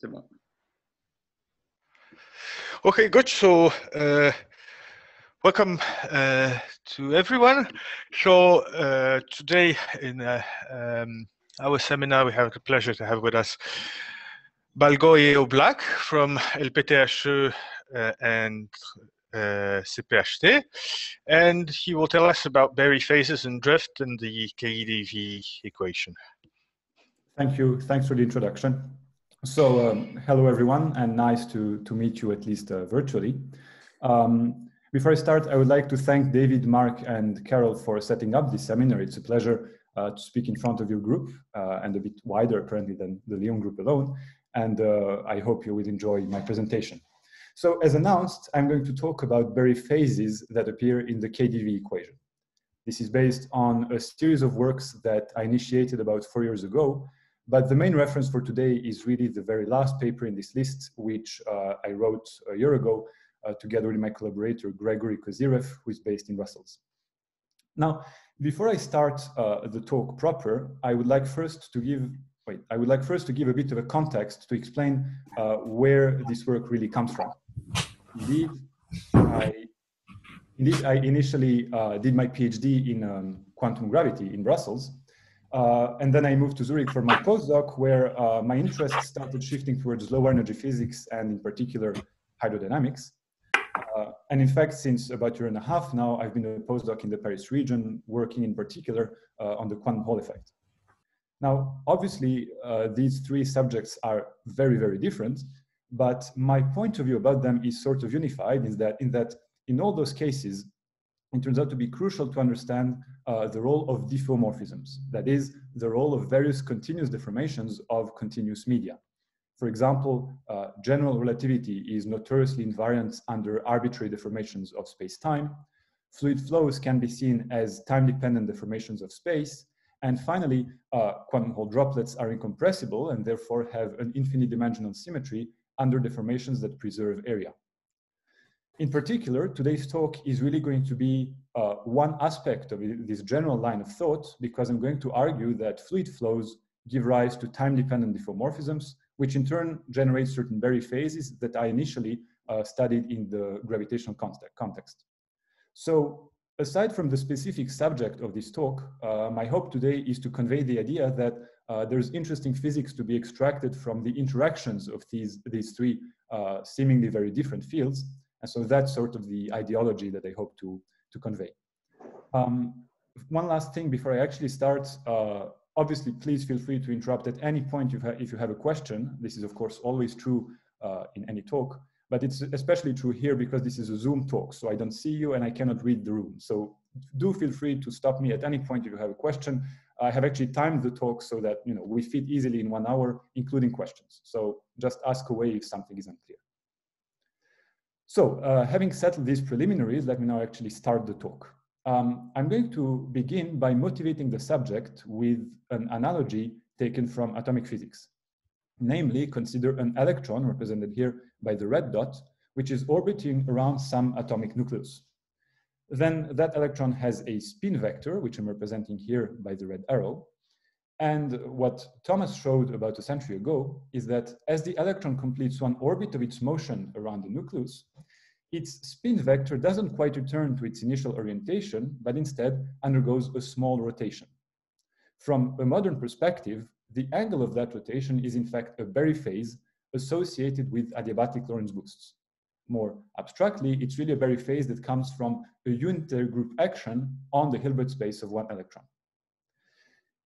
C'est bon. Okay, good. So, uh, welcome uh, to everyone. So, uh, today in uh, um, our seminar, we have the pleasure to have with us Blagoje Oblak from LPTHE uh, and uh, CPHT, and he will tell us about Berry phases and drift and the KDV equation. Thank you. Thanks for the introduction. So, um, hello everyone, and nice to, to meet you at least uh, virtually. Um, before I start, I would like to thank David, Mark, and Carol for setting up this seminar. It's a pleasure uh, to speak in front of your group uh, and a bit wider apparently than the Lyon group alone. And uh, I hope you will enjoy my presentation. So as announced, I'm going to talk about Berry phases that appear in the KDV equation. This is based on a series of works that I initiated about four years ago but the main reference for today is really the very last paper in this list, which uh, I wrote a year ago uh, together with my collaborator, Gregory Kozyreff, who is based in Brussels. Now, before I start uh, the talk proper, I would like first to give, wait, I would like first to give a bit of a context to explain uh, where this work really comes from. Indeed, I, indeed, I initially uh, did my PhD in um, quantum gravity in Brussels, uh, and then I moved to Zurich for my postdoc, where uh, my interest started shifting towards low energy physics and, in particular, hydrodynamics. Uh, and in fact, since about a year and a half now, I've been a postdoc in the Paris region, working in particular uh, on the quantum Hall effect. Now, obviously, uh, these three subjects are very, very different, but my point of view about them is sort of unified in that, in that in all those cases, it turns out to be crucial to understand uh, the role of diffeomorphisms, that is, the role of various continuous deformations of continuous media. For example, uh, general relativity is notoriously invariant under arbitrary deformations of space-time. Fluid flows can be seen as time-dependent deformations of space. And finally, uh, quantum Hall droplets are incompressible and therefore have an infinite dimensional symmetry under deformations that preserve area. In particular, today's talk is really going to be uh, one aspect of this general line of thought because I'm going to argue that fluid flows give rise to time-dependent diffeomorphisms, which in turn generate certain Berry phases that I initially uh, studied in the gravitational context. So aside from the specific subject of this talk, uh, my hope today is to convey the idea that uh, there's interesting physics to be extracted from the interactions of these, these three uh, seemingly very different fields, and so that's sort of the ideology that I hope to, to convey. Um, one last thing before I actually start, uh, obviously, please feel free to interrupt at any point if you have a question. This is, of course, always true uh, in any talk, but it's especially true here because this is a Zoom talk, so I don't see you and I cannot read the room. So do feel free to stop me at any point if you have a question. I have actually timed the talk so that you know we fit easily in one hour, including questions. So just ask away if something is unclear. So uh, having settled these preliminaries, let me now actually start the talk. Um, I'm going to begin by motivating the subject with an analogy taken from atomic physics. Namely, consider an electron represented here by the red dot, which is orbiting around some atomic nucleus. Then that electron has a spin vector, which I'm representing here by the red arrow. And what Thomas showed about a century ago is that as the electron completes one orbit of its motion around the nucleus, its spin vector doesn't quite return to its initial orientation, but instead undergoes a small rotation. From a modern perspective, the angle of that rotation is in fact a Berry phase associated with adiabatic Lorentz boosts. More abstractly, it's really a Berry phase that comes from a unitary group action on the Hilbert space of one electron.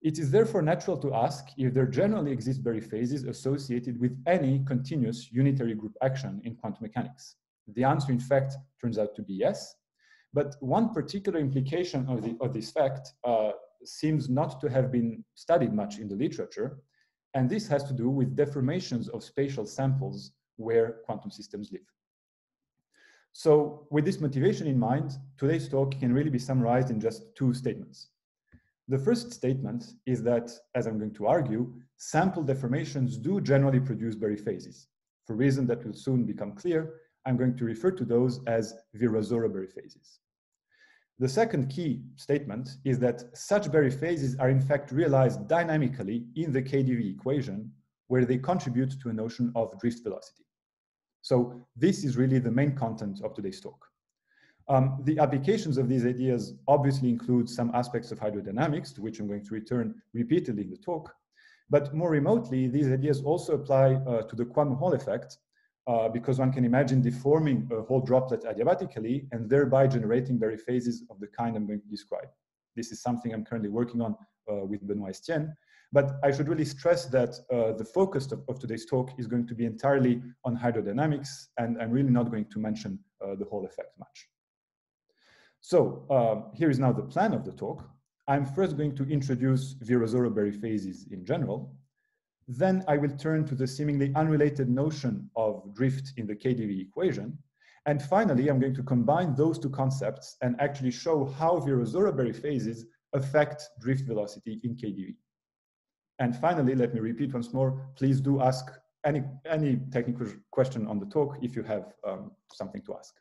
It is therefore natural to ask if there generally exist Berry phases associated with any continuous unitary group action in quantum mechanics. The answer, in fact, turns out to be yes. But one particular implication of, the, of this fact uh, seems not to have been studied much in the literature, and this has to do with deformations of spatial samples where quantum systems live. So with this motivation in mind, today's talk can really be summarized in just two statements. The first statement is that, as I'm going to argue, sample deformations do generally produce Berry phases. For reasons that will soon become clear, I'm going to refer to those as Virasoro Berry phases. The second key statement is that such Berry phases are in fact realized dynamically in the KDV equation where they contribute to a notion of drift velocity. So this is really the main content of today's talk. Um, the applications of these ideas obviously include some aspects of hydrodynamics, to which I'm going to return repeatedly in the talk. But more remotely, these ideas also apply uh, to the quantum Hall effect, uh, because one can imagine deforming a Hall droplet adiabatically and thereby generating Berry phases of the kind I'm going to describe. This is something I'm currently working on uh, with Benoit Estienne. But I should really stress that uh, the focus of, of, today's talk is going to be entirely on hydrodynamics, and I'm really not going to mention uh, the Hall effect much. So um, here is now the plan of the talk. I'm first going to introduce Virasoro-Berry phases in general. Then I will turn to the seemingly unrelated notion of drift in the KdV equation. And finally, I'm going to combine those two concepts and actually show how Virasoro-Berry phases affect drift velocity in KdV. And finally, let me repeat once more, please do ask any, any technical question on the talk if you have um, something to ask.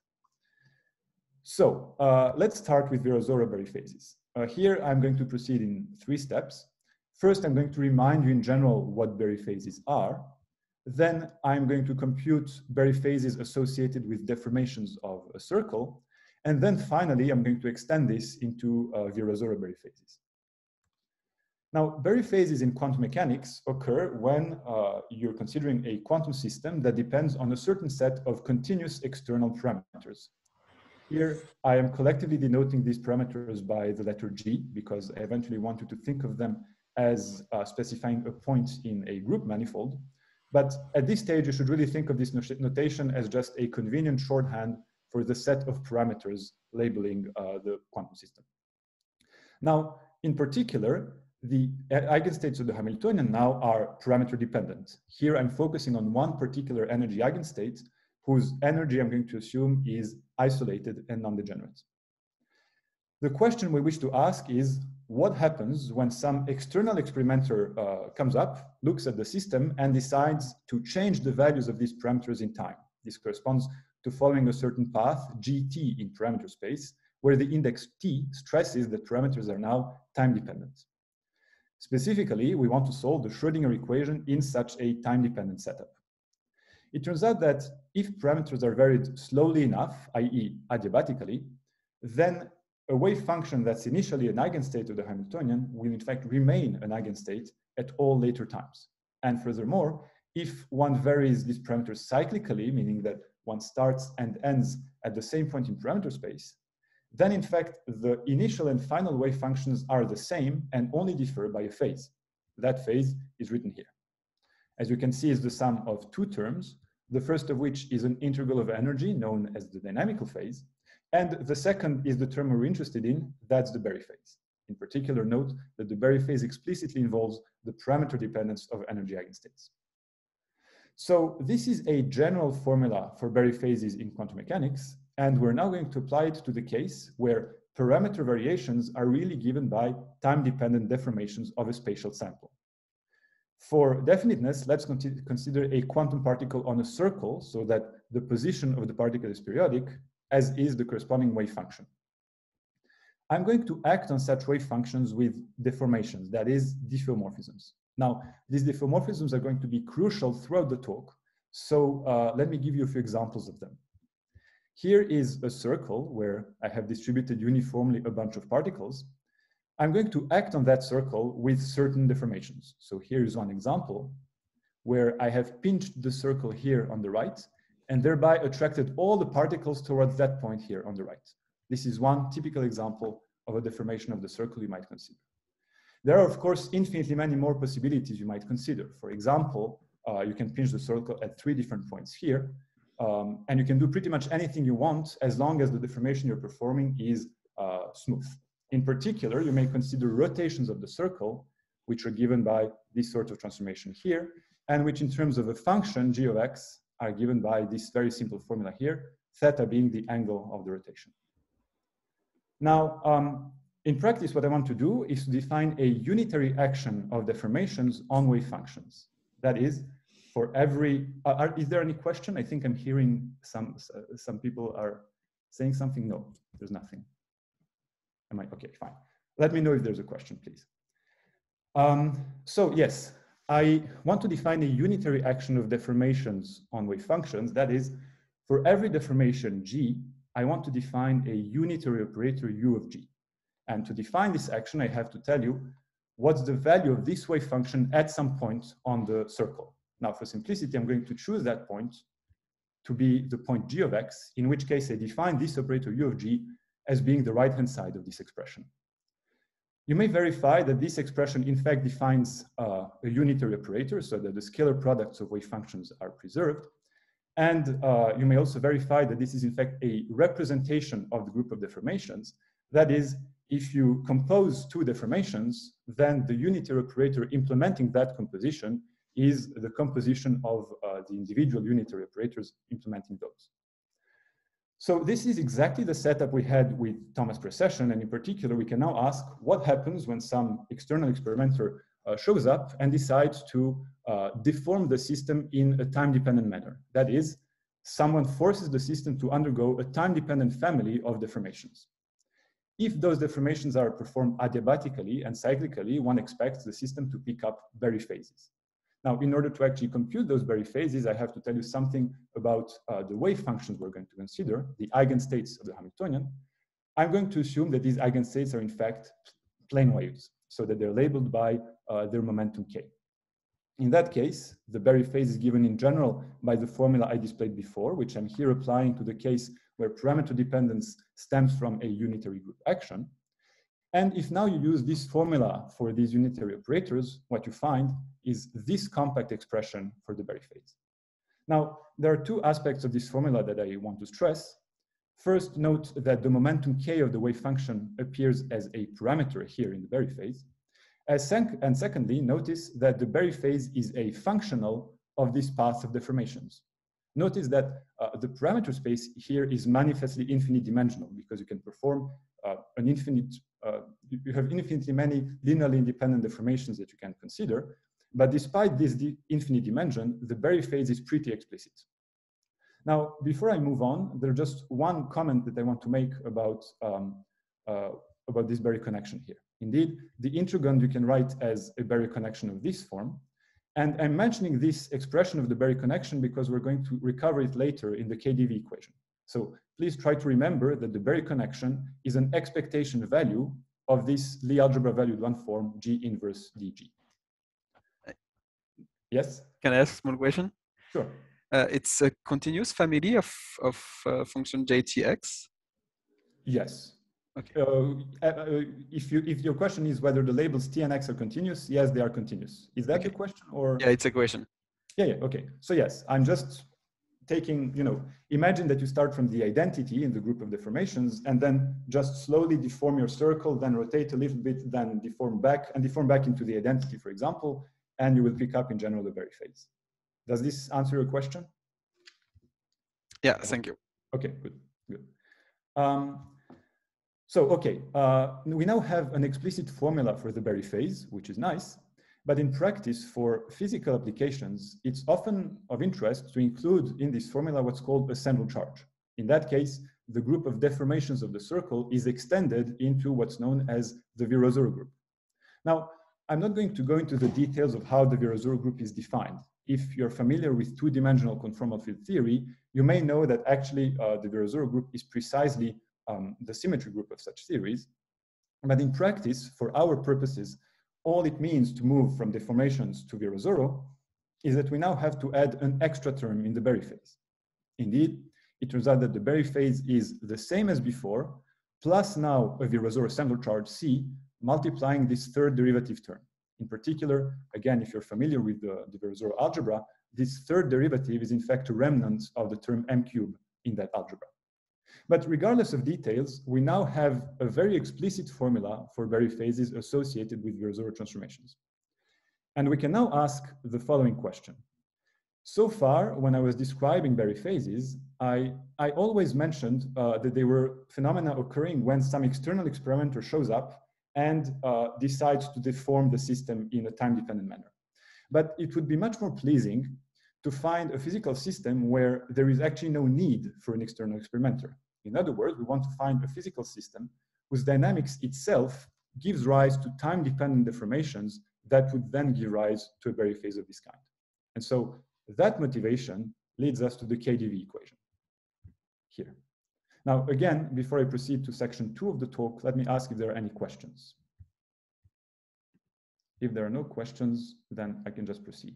So uh, let's start with Virasoro-Berry phases. Uh, here I'm going to proceed in three steps. First, I'm going to remind you in general what Berry phases are. Then I'm going to compute Berry phases associated with deformations of a circle. And then finally, I'm going to extend this into uh, Virasoro-Berry phases. Now, Berry phases in quantum mechanics occur when uh, you're considering a quantum system that depends on a certain set of continuous external parameters. Here, I am collectively denoting these parameters by the letter G because I eventually wanted to think of them as uh, specifying a point in a group manifold. But at this stage, you should really think of this notation as just a convenient shorthand for the set of parameters labeling uh, the quantum system. Now, in particular, the eigenstates of the Hamiltonian now are parameter dependent. Here I'm focusing on one particular energy eigenstate whose energy I'm going to assume is isolated and non-degenerate. The question we wish to ask is, what happens when some external experimenter uh, comes up, looks at the system, and decides to change the values of these parameters in time? This corresponds to following a certain path, gt in parameter space, where the index t stresses that parameters are now time-dependent. Specifically, we want to solve the Schrodinger equation in such a time-dependent setup. It turns out that if parameters are varied slowly enough, i.e. adiabatically, then a wave function that's initially an eigenstate of the Hamiltonian will in fact remain an eigenstate at all later times. And furthermore, if one varies these parameters cyclically, meaning that one starts and ends at the same point in parameter space, then in fact, the initial and final wave functions are the same and only differ by a phase. That phase is written here. As you can see, is the sum of two terms, the first of which is an integral of energy known as the dynamical phase. And the second is the term we're interested in, that's the Berry phase. In particular, note that the Berry phase explicitly involves the parameter dependence of energy eigenstates. So this is a general formula for Berry phases in quantum mechanics, and we're now going to apply it to the case where parameter variations are really given by time-dependent deformations of a spatial sample. For definiteness, let's consider a quantum particle on a circle so that the position of the particle is periodic, as is the corresponding wave function. I'm going to act on such wave functions with deformations, that is, diffeomorphisms. Now, these diffeomorphisms are going to be crucial throughout the talk, so uh, let me give you a few examples of them. Here is a circle where I have distributed uniformly a bunch of particles, I'm going to act on that circle with certain deformations. So here's one example where I have pinched the circle here on the right and thereby attracted all the particles towards that point here on the right. This is one typical example of a deformation of the circle you might consider. There are, of course, infinitely many more possibilities you might consider. For example, uh, you can pinch the circle at three different points here, um, and you can do pretty much anything you want as long as the deformation you're performing is uh, smooth. In particular, you may consider rotations of the circle, which are given by this sort of transformation here, and which in terms of a function, g of x, are given by this very simple formula here, theta being the angle of the rotation. Now, um, in practice, what I want to do is to define a unitary action of deformations on wave functions. That is, for every, uh, are, is there any question? I think I'm hearing some, uh, some people are saying something. No, there's nothing. Am I, okay, fine. Let me know if there's a question, please. Um, so yes, I want to define a unitary action of deformations on wave functions. That is, for every deformation G, I want to define a unitary operator U of G. And to define this action, I have to tell you what's the value of this wave function at some point on the circle. Now, for simplicity, I'm going to choose that point to be the point g of x, in which case I define this operator u of g as being the right-hand side of this expression. You may verify that this expression in fact defines uh, a unitary operator so that the scalar products of wave functions are preserved. And uh, you may also verify that this is in fact a representation of the group of deformations. That is, if you compose two deformations, then the unitary operator implementing that composition is the composition of uh, the individual unitary operators implementing those. So this is exactly the setup we had with Thomas precession, and in particular, we can now ask what happens when some external experimenter uh, shows up and decides to uh, deform the system in a time-dependent manner. That is, someone forces the system to undergo a time-dependent family of deformations. If those deformations are performed adiabatically and cyclically, one expects the system to pick up Berry phases. Now, in order to actually compute those Berry phases, I have to tell you something about uh, the wave functions we're going to consider, the eigenstates of the Hamiltonian. I'm going to assume that these eigenstates are in fact plane waves, so that they're labeled by uh, their momentum k. In that case, the Berry phase is given in general by the formula I displayed before, which I'm here applying to the case where parameter dependence stems from a unitary group action. And if now you use this formula for these unitary operators, what you find is this compact expression for the Berry phase. Now, there are two aspects of this formula that I want to stress. First, note that the momentum k of the wave function appears as a parameter here in the Berry phase. And secondly, notice that the Berry phase is a functional of this path of deformations. Notice that uh, the parameter space here is manifestly infinite dimensional because you can perform uh, an infinite uh, you have infinitely many linearly independent deformations that you can consider. But despite this infinite dimension, the Berry phase is pretty explicit. Now, before I move on, there's just one comment that I want to make about, um, uh, about this Berry connection here. Indeed, the integrand you can write as a Berry connection of this form. And I'm mentioning this expression of the Berry connection because we're going to recover it later in the KdV equation. So please try to remember that the Berry connection is an expectation value of this Lie algebra valued one form G inverse dG. Yes? Can I ask a small question? Sure. Uh, it's a continuous family of, of uh, function JTX? Yes. Okay. Uh, uh, if, you, if your question is whether the labels T and X are continuous, yes, they are continuous. Is that okay. your question or? Yeah, it's a question. Yeah, yeah, okay. So yes, I'm just taking, you know, imagine that you start from the identity in the group of deformations and then just slowly deform your circle, then rotate a little bit, then deform back and deform back into the identity, for example, and you will pick up in general the Berry phase. Does this answer your question? Yeah, thank you. Okay, good, good. Um, so, okay, uh, we now have an explicit formula for the Berry phase, which is nice. But in practice, for physical applications, it's often of interest to include in this formula what's called a central charge. In that case, the group of deformations of the circle is extended into what's known as the Virasoro group. Now, I'm not going to go into the details of how the Virasoro group is defined. If you're familiar with two-dimensional conformal field theory, you may know that actually uh, the Virasoro group is precisely um, the symmetry group of such theories. But in practice, for our purposes, all it means to move from deformations to Virasoro is that we now have to add an extra term in the Berry phase. Indeed, it turns out that the Berry phase is the same as before, plus now a Virasoro central charge C, multiplying this third derivative term. In particular, again, if you're familiar with the, the Virasoro algebra, this third derivative is in fact a remnant of the term m cube in that algebra. But regardless of details, we now have a very explicit formula for Berry phases associated with Virasoro transformations. And we can now ask the following question. So far, when I was describing Berry phases, I, I always mentioned uh, that they were phenomena occurring when some external experimenter shows up and uh, decides to deform the system in a time-dependent manner. But it would be much more pleasing to find a physical system where there is actually no need for an external experimenter. In other words, we want to find a physical system whose dynamics itself gives rise to time-dependent deformations that would then give rise to a Berry phase of this kind. And so that motivation leads us to the KDV equation here. Now, again, before I proceed to section two of the talk, let me ask if there are any questions. If there are no questions, then I can just proceed.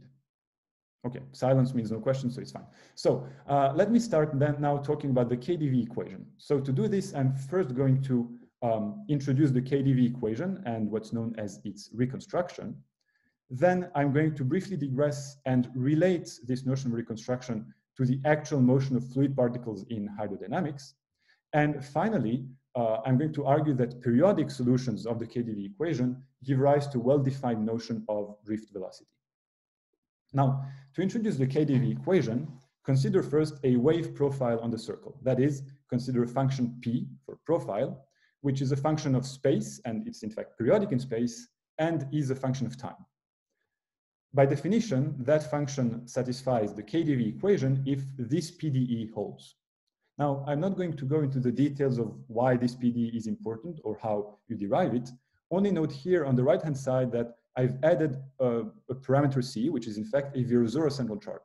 Okay, silence means no question, so it's fine. So uh, let me start then now talking about the KDV equation. So to do this, I'm first going to um, introduce the KDV equation and what's known as its reconstruction. Then I'm going to briefly digress and relate this notion of reconstruction to the actual motion of fluid particles in hydrodynamics. And finally, uh, I'm going to argue that periodic solutions of the KDV equation give rise to well-defined notion of drift velocity. Now, to introduce the KDV equation, consider first a wave profile on the circle. That is, consider a function p for profile, which is a function of space, and it's in fact periodic in space, and is a function of time. By definition, that function satisfies the KDV equation if this PDE holds. Now, I'm not going to go into the details of why this PDE is important or how you derive it. Only note here on the right-hand side that I've added a, a, parameter C, which is in fact a Virasoro central charge.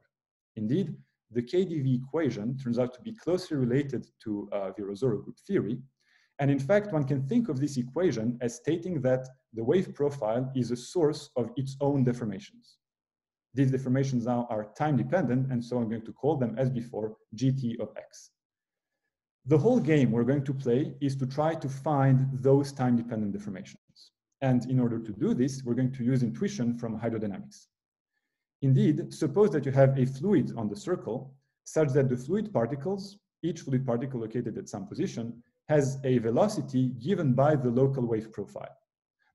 Indeed, the KDV equation turns out to be closely related to uh, Virasoro group theory. And in fact, one can think of this equation as stating that the wave profile is a source of its own deformations. These deformations now are time dependent, and so I'm going to call them as before gt of x. The whole game we're going to play is to try to find those time dependent deformations. And in order to do this, we're going to use intuition from hydrodynamics. Indeed, suppose that you have a fluid on the circle such that the fluid particles, each fluid particle located at some position, has a velocity given by the local wave profile.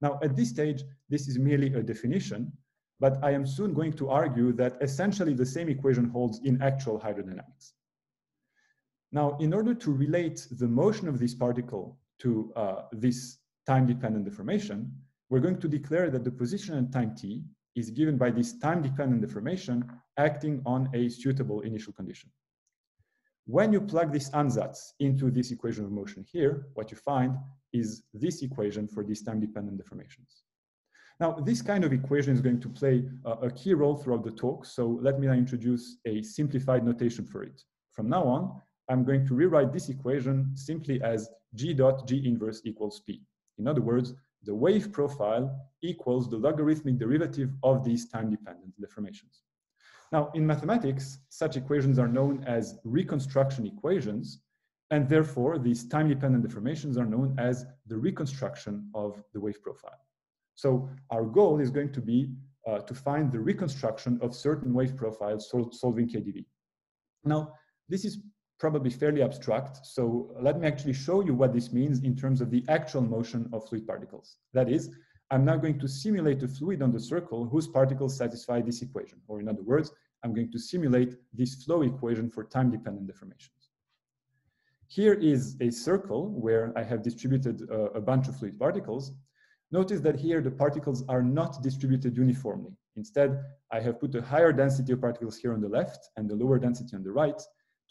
Now, at this stage, this is merely a definition, but I am soon going to argue that essentially the same equation holds in actual hydrodynamics. Now, in order to relate the motion of this particle to uh, this time-dependent deformation, we're going to declare that the position and time t is given by this time-dependent deformation acting on a suitable initial condition. When you plug this ansatz into this equation of motion here, what you find is this equation for these time-dependent deformations. Now, this kind of equation is going to play a, a key role throughout the talk, so let me now introduce a simplified notation for it. From now on, I'm going to rewrite this equation simply as g dot g inverse equals p. In other words, the wave profile equals the logarithmic derivative of these time-dependent deformations. Now, in mathematics, such equations are known as reconstruction equations, and therefore these time-dependent deformations are known as the reconstruction of the wave profile. So our goal is going to be uh, to find the reconstruction of certain wave profiles sol solving KDV. Now, this is probably fairly abstract, so let me actually show you what this means in terms of the actual motion of fluid particles. That is, I'm now going to simulate a fluid on the circle whose particles satisfy this equation. Or in other words, I'm going to simulate this flow equation for time-dependent deformations. Here is a circle where I have distributed uh, a bunch of fluid particles. Notice that here the particles are not distributed uniformly. Instead, I have put a higher density of particles here on the left and the lower density on the right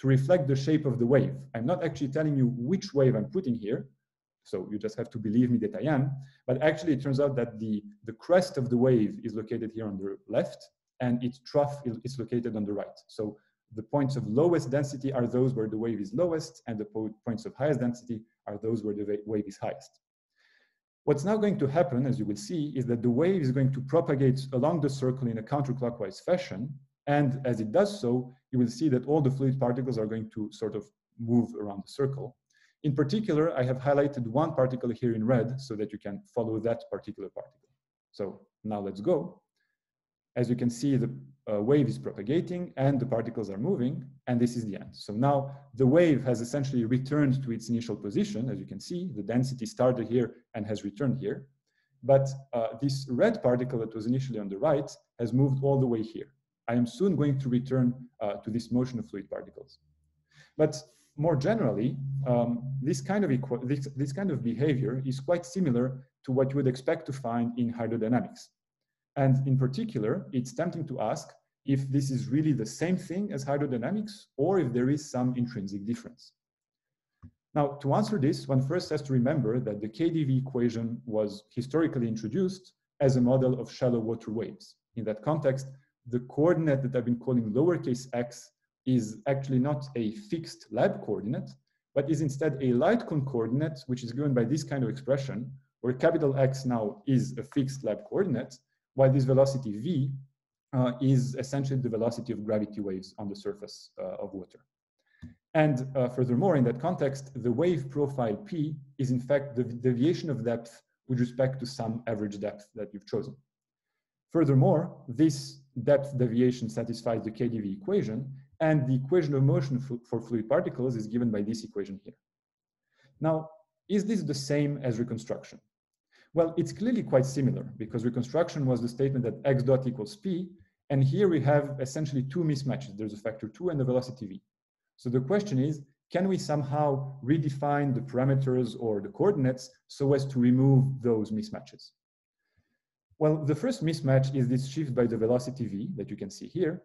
to reflect the shape of the wave. I'm not actually telling you which wave I'm putting here, so you just have to believe me that I am. But actually, it turns out that the, the crest of the wave is located here on the left, and its trough is located on the right. So the points of lowest density are those where the wave is lowest, and the points of highest density are those where the wave is highest. What's now going to happen, as you will see, is that the wave is going to propagate along the circle in a counterclockwise fashion. And as it does so, you will see that all the fluid particles are going to sort of move around the circle. In particular, I have highlighted one particle here in red so that you can follow that particular particle. So now let's go. As you can see, the uh, wave is propagating and the particles are moving, and this is the end. So now the wave has essentially returned to its initial position. As you can see, the density started here and has returned here. But uh, this red particle that was initially on the right has moved all the way here. I am soon going to return uh, to this motion of fluid particles. But more generally, um, this, kind of this, this kind of behavior is quite similar to what you would expect to find in hydrodynamics. And in particular, it's tempting to ask if this is really the same thing as hydrodynamics or if there is some intrinsic difference. Now, to answer this, one first has to remember that the KDV equation was historically introduced as a model of shallow water waves. In that context, the coordinate that I've been calling lowercase x is actually not a fixed lab coordinate, but is instead a light cone coordinate, which is given by this kind of expression, where capital X now is a fixed lab coordinate, while this velocity v uh, is essentially the velocity of gravity waves on the surface uh, of water. And uh, furthermore, in that context, the wave profile P is in fact the deviation of depth with respect to some average depth that you've chosen. Furthermore, this depth deviation satisfies the KdV equation, and the equation of motion for fluid particles is given by this equation here. Now, is this the same as reconstruction? Well, it's clearly quite similar because reconstruction was the statement that x dot equals p, and here we have essentially two mismatches. There's a factor two and the velocity v. So the question is, can we somehow redefine the parameters or the coordinates so as to remove those mismatches? Well, the first mismatch is this shift by the velocity v that you can see here.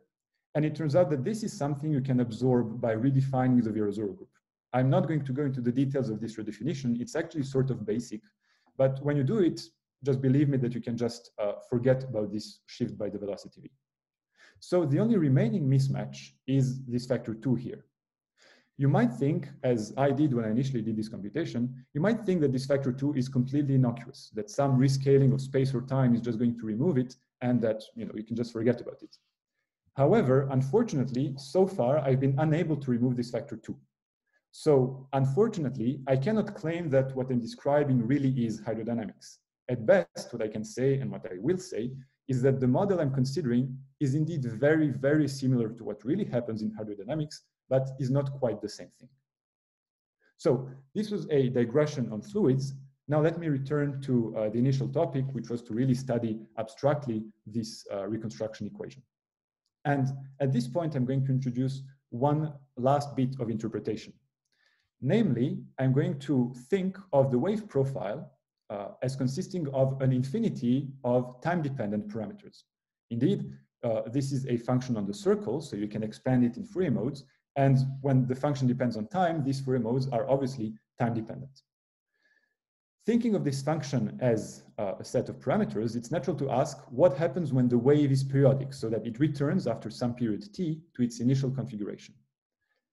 And it turns out that this is something you can absorb by redefining the Virasoro group. I'm not going to go into the details of this redefinition. It's actually sort of basic. But when you do it, just believe me that you can just uh, forget about this shift by the velocity v. So the only remaining mismatch is this factor two here. You might think, as I did when I initially did this computation, you might think that this factor two is completely innocuous, that some rescaling of space or time is just going to remove it and that you, know, you can just forget about it. However, unfortunately, so far I've been unable to remove this factor two. So unfortunately, I cannot claim that what I'm describing really is hydrodynamics. At best, what I can say and what I will say is that the model I'm considering is indeed very, very similar to what really happens in hydrodynamics, but is not quite the same thing. So this was a digression on fluids. Now let me return to uh, the initial topic, which was to really study abstractly this uh, reconstruction equation. And at this point, I'm going to introduce one last bit of interpretation. Namely, I'm going to think of the wave profile uh, as consisting of an infinity of time-dependent parameters. Indeed, uh, this is a function on the circle, so you can expand it in Fourier modes. And when the function depends on time, these Fourier modes are obviously time-dependent. Thinking of this function as uh, a set of parameters, it's natural to ask what happens when the wave is periodic so that it returns after some period t to its initial configuration.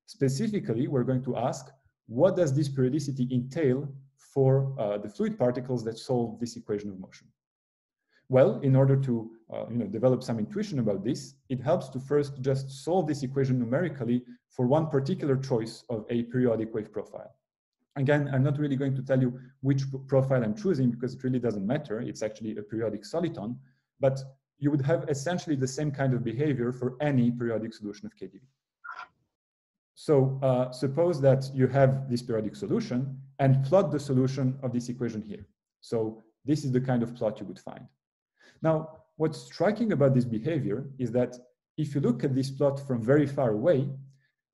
Specifically, we're going to ask what does this periodicity entail for uh, the fluid particles that solve this equation of motion? Well, in order to uh, you know, develop some intuition about this, it helps to first just solve this equation numerically for one particular choice of a periodic wave profile. Again, I'm not really going to tell you which profile I'm choosing because it really doesn't matter. It's actually a periodic soliton, but you would have essentially the same kind of behavior for any periodic solution of KdV. So uh, suppose that you have this periodic solution and plot the solution of this equation here. So this is the kind of plot you would find. Now, what's striking about this behavior is that if you look at this plot from very far away,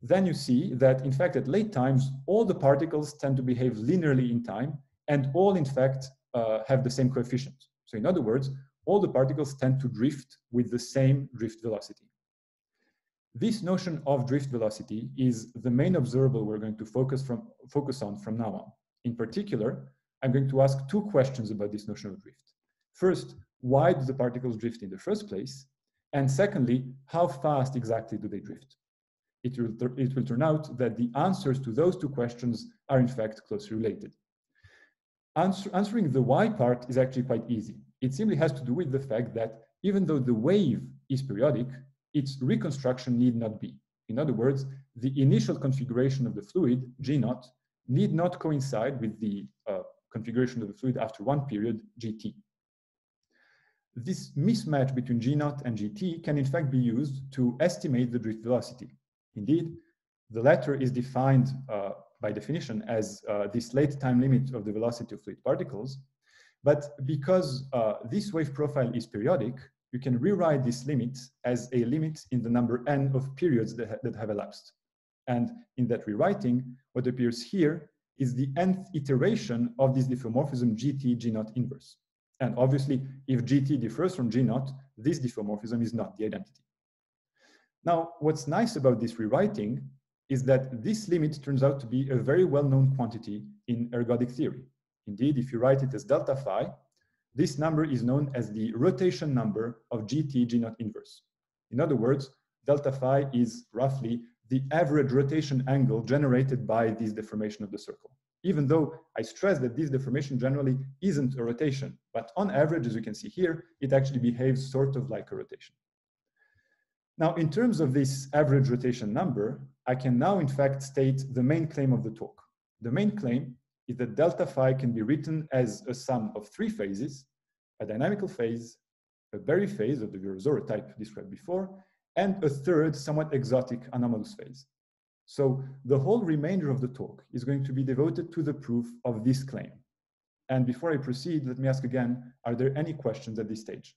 then you see that in fact at late times, all the particles tend to behave linearly in time and all in fact uh, have the same coefficient. So in other words, all the particles tend to drift with the same drift velocity. This notion of drift velocity is the main observable we're going to focus, from, focus on from now on. In particular, I'm going to ask two questions about this notion of drift. First, why do the particles drift in the first place? And secondly, how fast exactly do they drift? it will, it will turn out that the answers to those two questions are in fact closely related. Answer, answering the why part is actually quite easy. It simply has to do with the fact that even though the wave is periodic, its reconstruction need not be. In other words, the initial configuration of the fluid, G naught, need not coincide with the uh, configuration of the fluid after one period, GT. This mismatch between G naught and GT can in fact be used to estimate the drift velocity. Indeed, the latter is defined uh, by definition as uh, this late time limit of the velocity of fluid particles. But because uh, this wave profile is periodic, you can rewrite this limit as a limit in the number n of periods that, ha that have elapsed. And in that rewriting, what appears here is the nth iteration of this diffeomorphism GT G inverse. And obviously, if GT differs from G naught, this diffeomorphism is not the identity. Now, what's nice about this rewriting is that this limit turns out to be a very well-known quantity in ergodic theory. Indeed, if you write it as delta phi, this number is known as the rotation number of GT G naught inverse. In other words, delta phi is roughly the average rotation angle generated by this deformation of the circle. Even though I stress that this deformation generally isn't a rotation, but on average, as you can see here, it actually behaves sort of like a rotation. Now, in terms of this average rotation number, I can now in fact state the main claim of the talk. The main claim is that delta phi can be written as a sum of three phases, a dynamical phase, a Berry phase of the Virasoro type described before, and a third somewhat exotic anomalous phase. So the whole remainder of the talk is going to be devoted to the proof of this claim. And before I proceed, let me ask again, are there any questions at this stage?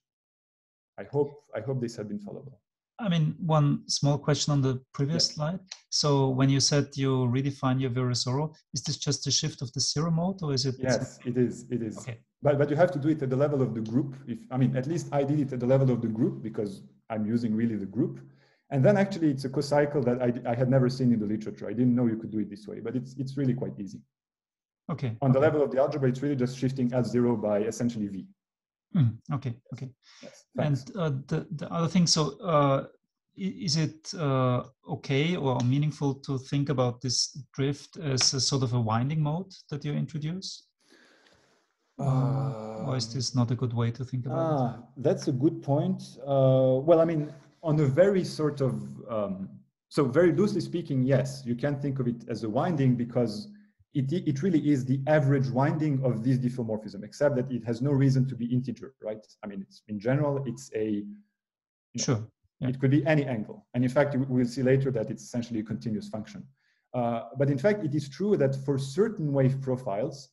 I hope, I hope this has been followable. I mean, one small question on the previous Yes. slide. So when you said you redefine your Virasoro, is this just a shift of the zero mode or is it? Yes, it is, it is. Okay. But, but you have to do it at the level of the group. If I mean, at least I did it at the level of the group because I'm using really the group. And then actually it's a co-cycle that I, I had never seen in the literature. I didn't know you could do it this way, but it's, it's really quite easy. Okay. On the level of the algebra, it's really just shifting L0 by essentially V. Mm, okay. Okay. Yes, And uh, the, the other thing, so uh, is it uh, okay or meaningful to think about this drift as a sort of a winding mode that you introduce? Uh, or is Um, this not a good way to think about it? Ah, that's a good point. Uh, well, I mean, on a very sort of, um, so very loosely speaking, yes, you can think of it as a winding because it, it really is the average winding of this diffeomorphism, except that it has no reason to be integer, right? I mean, it's in general, it's a, you know, Sure. Yeah. it could be any angle. And in fact, we'll see later that it's essentially a continuous function. Uh, but in fact, it is true that for certain wave profiles,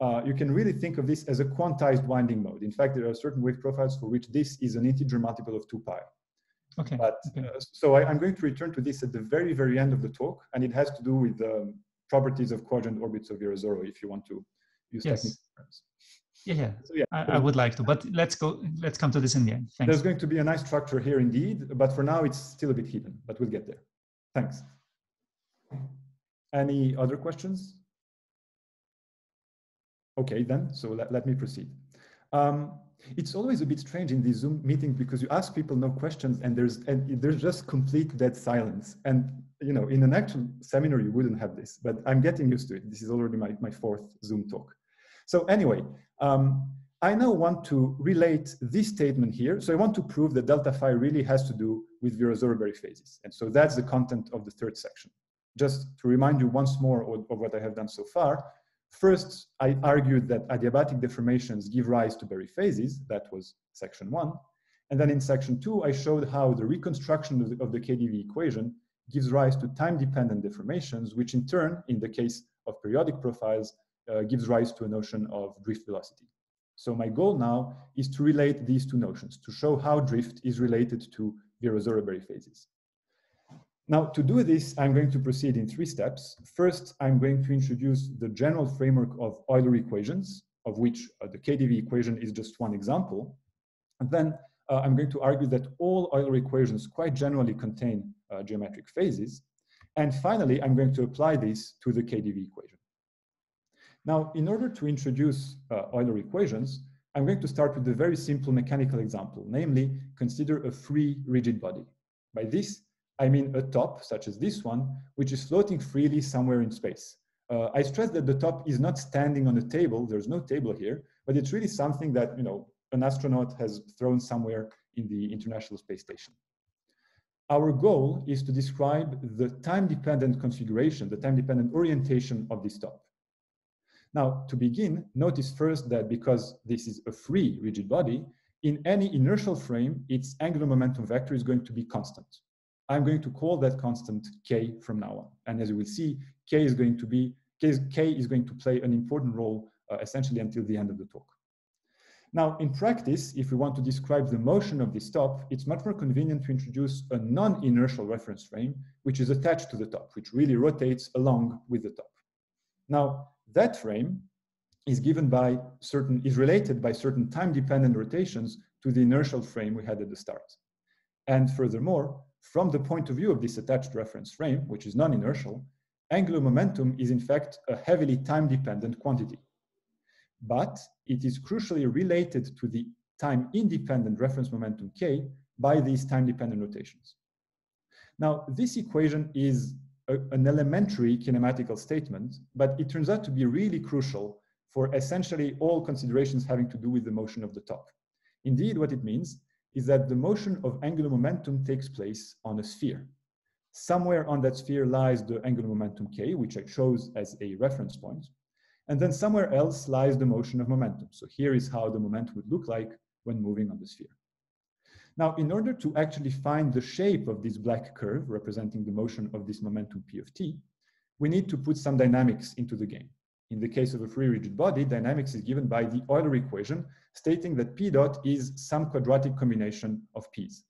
uh, you can really think of this as a quantized winding mode. In fact, there are certain wave profiles for which this is an integer multiple of 2 pi. Okay. But Okay. uh, so I, am going to return to this at the very, very end of the talk, and it has to do with the properties of coadjoint orbits of Virasoro if you want to use Yes. technical terms. Yeah, yeah. So yeah, I, I would like to, but let's go. Let's come to this in the end. Thanks. there's going to be a nice structure here indeed, but for now it's still a bit hidden, but we'll get there. Thanks. Any other questions? Okay, then, so let, let me proceed. Um, it's always a bit strange in these Zoom meetings because you ask people no questions and there's and there's just complete dead silence. And you know, in an actual seminar, you wouldn't have this, but I'm getting used to it. This is already my, my fourth Zoom talk. So anyway, um, I now want to relate this statement here. So I want to prove that delta phi really has to do with Virasoro-Berry phases. And so that's the content of the third section. Just to remind you once more of, of what I have done so far, First, I argued that adiabatic deformations give rise to Berry phases. That was section one. And then in section two, I showed how the reconstruction of the, of the KDV equation gives rise to time-dependent deformations, which in turn, in the case of periodic profiles, uh, gives rise to a notion of drift velocity. So my goal now is to relate these two notions, to show how drift is related to Virasoro-Berry phases. Now, to do this, I'm going to proceed in three steps. First, I'm going to introduce the general framework of Euler equations, of which uh, the KDV equation is just one example. And then uh, I'm going to argue that all Euler equations quite generally contain uh, geometric phases. And finally, I'm going to apply this to the KDV equation. Now, in order to introduce uh, Euler equations, I'm going to start with a very simple mechanical example, namely, consider a free rigid body. By this, I mean a top, such as this one, which is floating freely somewhere in space. Uh, I stress that the top is not standing on a table, there's no table here, but it's really something that you know an astronaut has thrown somewhere in the International Space Station. Our goal is to describe the time-dependent configuration, the time-dependent orientation of this top. Now, to begin, notice first that because this is a free rigid body, in any inertial frame, its angular momentum vector is going to be constant. I'm going to call that constant k from now on. And as you will see, k is going to be k is, k is going to play an important role uh, essentially until the end of the talk. Now, in practice, if we want to describe the motion of this top, it's much more convenient to introduce a non-inertial reference frame, which is attached to the top, which really rotates along with the top. Now, that frame is given by certain, is related by certain time-dependent rotations to the inertial frame we had at the start. And furthermore, from the point of view of this attached reference frame, which is non-inertial, angular momentum is in fact a heavily time-dependent quantity. but it is crucially related to the time-independent reference momentum k by these time-dependent notations. Now, this equation is a, an elementary kinematical statement, but it turns out to be really crucial for essentially all considerations having to do with the motion of the top. Indeed, what it means is that the motion of angular momentum takes place on a sphere. Somewhere on that sphere lies the angular momentum k, which I chose as a reference point. And then somewhere else lies the motion of momentum. So here is how the moment would look like when moving on the sphere. Now, in order to actually find the shape of this black curve representing the motion of this momentum p of t, we need to put some dynamics into the game. In the case of a free rigid body, dynamics is given by the Euler equation, stating that p dot is some quadratic combination of p's.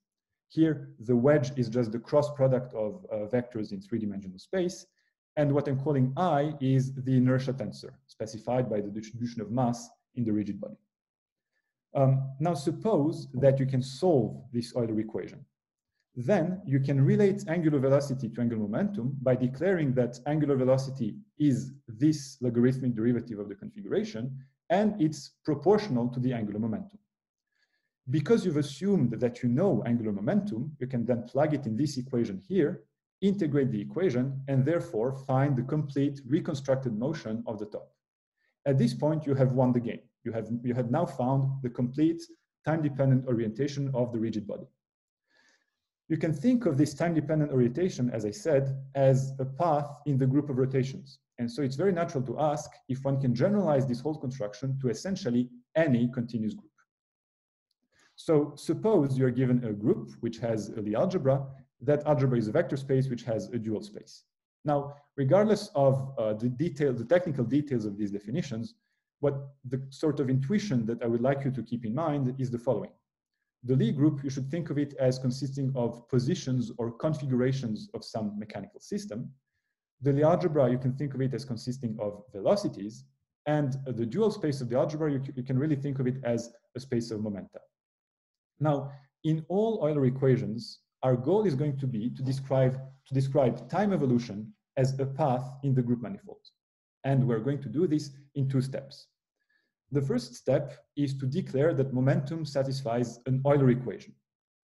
Here, the wedge is just the cross product of uh, vectors in three-dimensional space, and what I'm calling i is the inertia tensor, specified by the distribution of mass in the rigid body. Um, now suppose that you can solve this Euler equation. Then you can relate angular velocity to angular momentum by declaring that angular velocity is this logarithmic derivative of the configuration and it's proportional to the angular momentum. Because you've assumed that you know angular momentum, you can then plug it in this equation here, integrate the equation, and therefore find the complete reconstructed motion of the top. At this point, you have won the game you have, you have now found the complete time-dependent orientation of the rigid body. You can think of this time-dependent orientation, as I said, as a path in the group of rotations. And so it's very natural to ask if one can generalize this whole construction to essentially any continuous group. So suppose you're given a group which has Lie algebra, that algebra is a vector space which has a dual space. Now, regardless of uh, the detail, the technical details of these definitions, what the sort of intuition that I would like you to keep in mind is the following. The Lie group, you should think of it as consisting of positions or configurations of some mechanical system. The Lie algebra, you can think of it as consisting of velocities. And the dual space of the algebra, you, you can really think of it as a space of momenta. Now, in all Euler equations, our goal is going to be to describe, to describe time evolution as a path in the group manifold. And we're going to do this in two steps. The first step is to declare that momentum satisfies an Euler equation.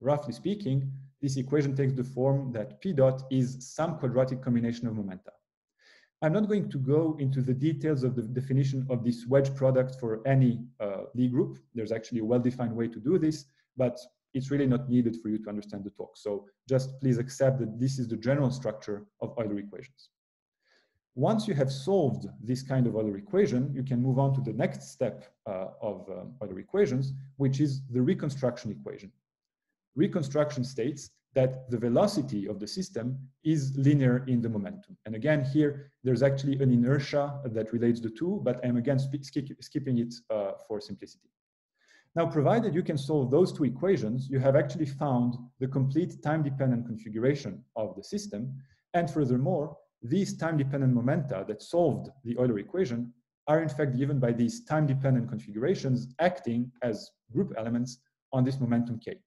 Roughly speaking, this equation takes the form that P dot is some quadratic combination of momenta. I'm not going to go into the details of the definition of this wedge product for any uh, Lie group. There's actually a well-defined way to do this, but it's really not needed for you to understand the talk. So just please accept that this is the general structure of Euler equations. Once you have solved this kind of Euler equation, you can move on to the next step uh, of um, Euler equations, which is the reconstruction equation. Reconstruction states that the velocity of the system is linear in the momentum. And again, here, there's actually an inertia that relates the two, but I'm again skipping it uh, for simplicity. Now, provided you can solve those two equations, you have actually found the complete time-dependent configuration of the system. And furthermore, these time-dependent momenta that solved the Euler equation are in fact given by these time-dependent configurations acting as group elements on this momentum k.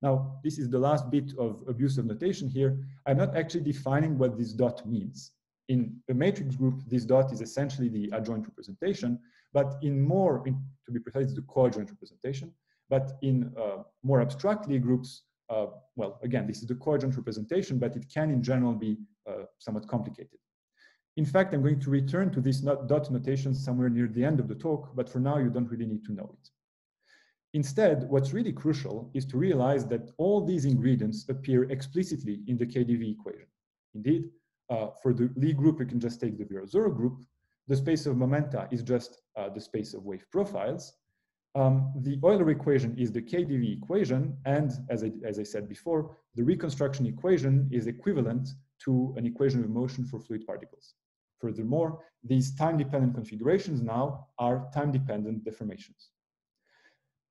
Now, this is the last bit of abusive notation here. I'm not actually defining what this dot means. In a matrix group, this dot is essentially the adjoint representation, but in more, in, to be precise, the coadjoint representation. But in uh, more abstractly groups, uh, well, again, this is the coadjoint representation, but it can in general be uh, somewhat complicated. In fact, I'm going to return to this dot notation somewhere near the end of the talk, but for now you don't really need to know it. Instead, what's really crucial is to realize that all these ingredients appear explicitly in the KdV equation. Indeed, uh, for the Lie group, you can just take the Virasoro group. The space of momenta is just uh, the space of wave profiles. Um, the Euler equation is the KdV equation, and as I, as I said before, the reconstruction equation is equivalent to an equation of motion for fluid particles. Furthermore, these time-dependent configurations now are time-dependent deformations.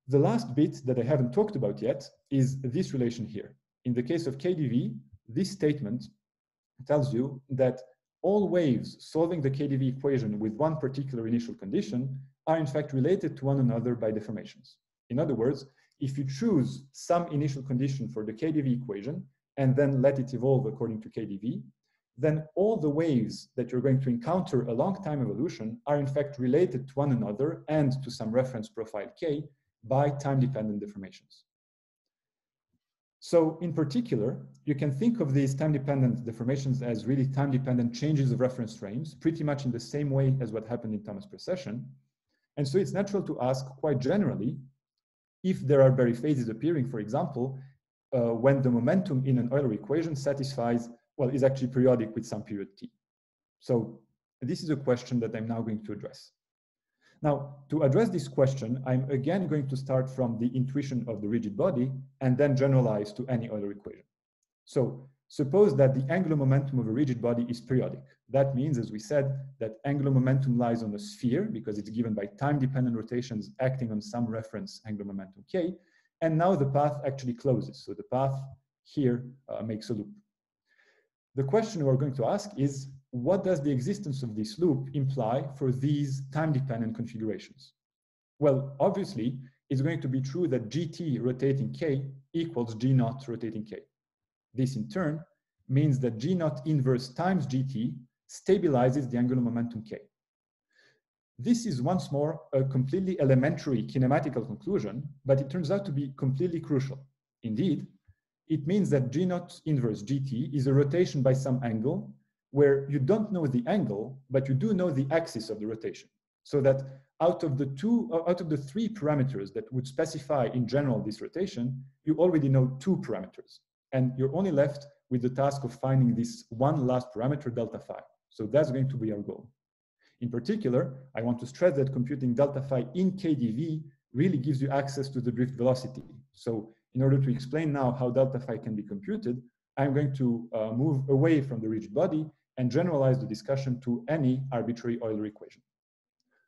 The last bit that I haven't talked about yet is this relation here. In the case of KdV, this statement tells you that all waves solving the KdV equation with one particular initial condition are in fact related to one another by deformations. In other words, if you choose some initial condition for the KdV equation and then let it evolve according to KdV, then all the waves that you're going to encounter along time evolution are in fact related to one another and to some reference profile k by time-dependent deformations. So in particular, you can think of these time-dependent deformations as really time-dependent changes of reference frames, pretty much in the same way as what happened in Thomas precession. And so it's natural to ask quite generally, if there are Berry phases appearing, for example, uh, when the momentum in an Euler equation satisfies, well, is actually periodic with some period t. So this is a question that I'm now going to address. Now, to address this question, I'm again going to start from the intuition of the rigid body and then generalize to any Euler equation. So suppose that the angular momentum of a rigid body is periodic. That means, as we said, that angular momentum lies on a sphere because it's given by time-dependent rotations acting on some reference angular momentum k, and now the path actually closes. So the path here uh, makes a loop. The question we're going to ask is, what does the existence of this loop imply for these time-dependent configurations? Well, obviously, it's going to be true that gt rotating k equals g naught rotating k. This in turn means that g naught inverse times gt stabilizes the angular momentum k. This is once more a completely elementary kinematical conclusion, but it turns out to be completely crucial. Indeed, it means that G naught inverse GT is a rotation by some angle where you don't know the angle, but you do know the axis of the rotation. So that out of the two, uh, out of the three parameters that would specify in general this rotation, you already know two parameters. And you're only left with the task of finding this one last parameter, delta phi. So that's going to be our goal. In particular, I want to stress that computing delta phi in KdV really gives you access to the drift velocity. So in order to explain now how delta phi can be computed, I'm going to uh, move away from the rigid body and generalize the discussion to any arbitrary Euler equation.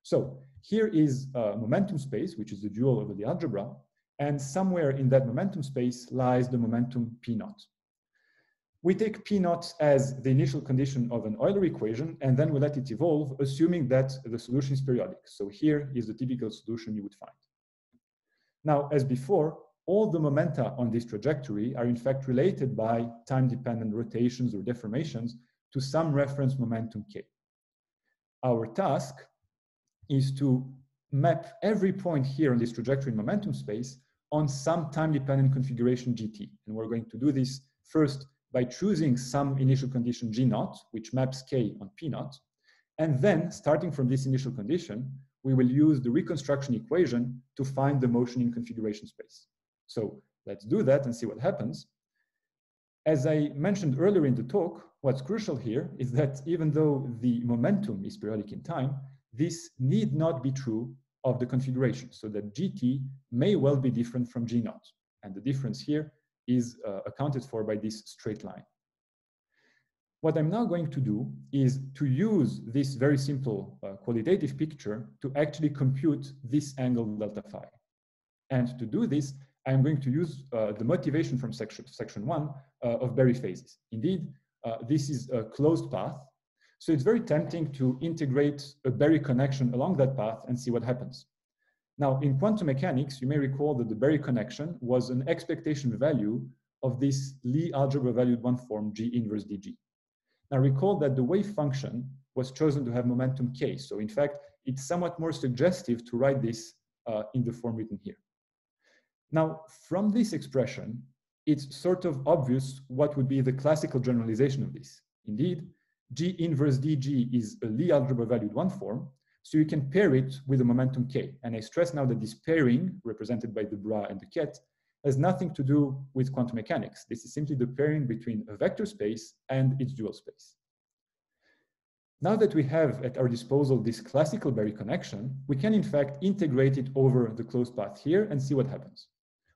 So here is a momentum space, which is the dual over the algebra, and somewhere in that momentum space lies the momentum P naught. We take P naught as the initial condition of an Euler equation, and then we let it evolve, assuming that the solution is periodic. So here is the typical solution you would find. Now, as before, all the momenta on this trajectory are in fact related by time-dependent rotations or deformations to some reference momentum k. Our task is to map every point here on this trajectory in momentum space on some time-dependent configuration gt. And we're going to do this first by choosing some initial condition g naught, which maps k on p naught. And then, starting from this initial condition, we will use the reconstruction equation to find the motion in configuration space. So let's do that and see what happens. As I mentioned earlier in the talk, what's crucial here is that even though the momentum is periodic in time, this need not be true of the configuration, so that gt may well be different from g naught. And the difference here is uh, accounted for by this straight line. What I'm now going to do is to use this very simple uh, qualitative picture to actually compute this angle delta phi. And to do this, I'm going to use uh, the motivation from section, section one uh, of Berry phases. Indeed, uh, this is a closed path. So it's very tempting to integrate a Berry connection along that path and see what happens. Now, in quantum mechanics, you may recall that the Berry connection was an expectation value of this Lie algebra valued one form G inverse dg. Now recall that the wave function was chosen to have momentum k. So in fact, it's somewhat more suggestive to write this uh, in the form written here. Now, from this expression, it's sort of obvious what would be the classical generalization of this. Indeed, G inverse dg is a Lie algebra valued one form, so you can pair it with a momentum k. And I stress now that this pairing, represented by the bra and the ket, has nothing to do with quantum mechanics. This is simply the pairing between a vector space and its dual space. Now that we have at our disposal this classical Berry connection, we can in fact integrate it over the closed path here and see what happens.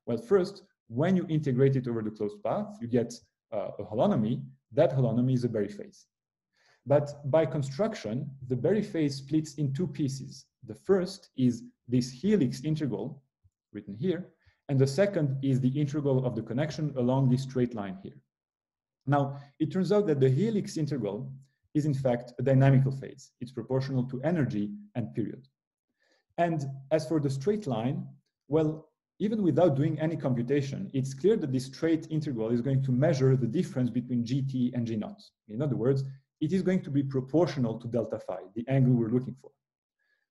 Well, first, when you integrate it over the closed path, you get uh, a holonomy. That holonomy is a Berry phase. But by construction, the Berry phase splits in two pieces. The first is this helix integral, written here, and the second is the integral of the connection along this straight line here. Now, it turns out that the helix integral is in fact a dynamical phase. It's proportional to energy and period. And as for the straight line, well, even without doing any computation, it's clear that this straight integral is going to measure the difference between gt and g naught. In other words, it is going to be proportional to delta phi, the angle we're looking for.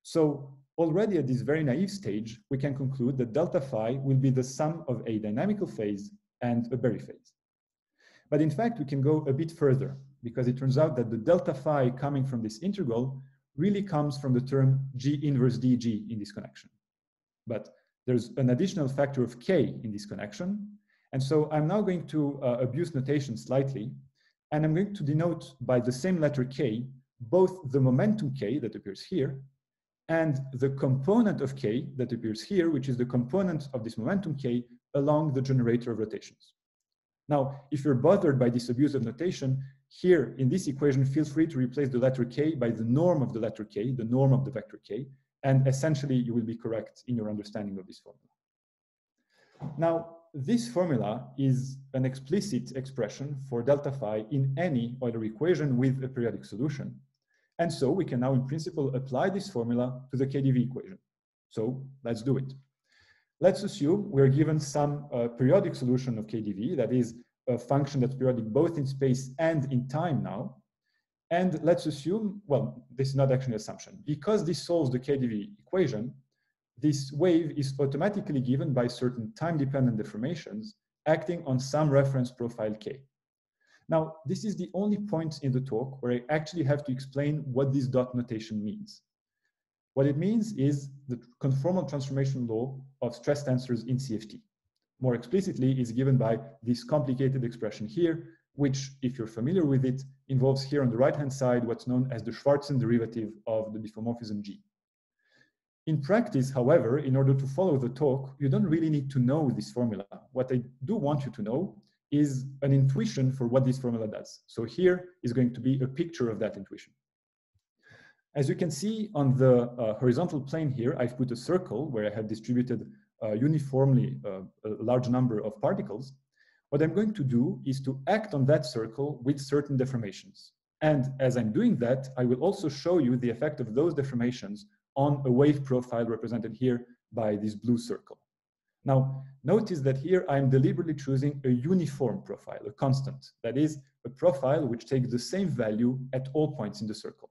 So already at this very naive stage, we can conclude that delta phi will be the sum of a dynamical phase and a Berry phase. But in fact, we can go a bit further because it turns out that the delta phi coming from this integral really comes from the term g inverse dg in this connection. But there's an additional factor of k in this connection. And so I'm now going to uh, abuse notation slightly, and I'm going to denote by the same letter k, both the momentum k that appears here, and the component of k that appears here, which is the component of this momentum k along the generator of rotations. Now, if you're bothered by this abuse of notation, here in this equation, feel free to replace the letter k by the norm of the letter k, the norm of the vector k, and essentially you will be correct in your understanding of this formula. Now, this formula is an explicit expression for delta phi in any Euler equation with a periodic solution. And so we can now in principle apply this formula to the KdV equation. So let's do it. Let's assume we're given some uh, periodic solution of KdV, that is a function that's periodic both in space and in time now. And let's assume, well, this is not actually an assumption. Because this solves the KdV equation, this wave is automatically given by certain time-dependent deformations acting on some reference profile k. Now, this is the only point in the talk where I actually have to explain what this dot notation means. What it means is the conformal transformation law of stress tensors in CFT. More explicitly is given by this complicated expression here, which, if you're familiar with it, involves here on the right-hand side what's known as the Schwarzian derivative of the diffeomorphism G. In practice, however, in order to follow the talk, you don't really need to know this formula. What I do want you to know is an intuition for what this formula does. So here is going to be a picture of that intuition. As you can see on the uh, horizontal plane here, I've put a circle where I have distributed uh, uniformly uh, a large number of particles. What I'm going to do is to act on that circle with certain deformations. And as I'm doing that, I will also show you the effect of those deformations on a wave profile represented here by this blue circle. Now, notice that here I'm deliberately choosing a uniform profile, a constant. That is, a profile which takes the same value at all points in the circle.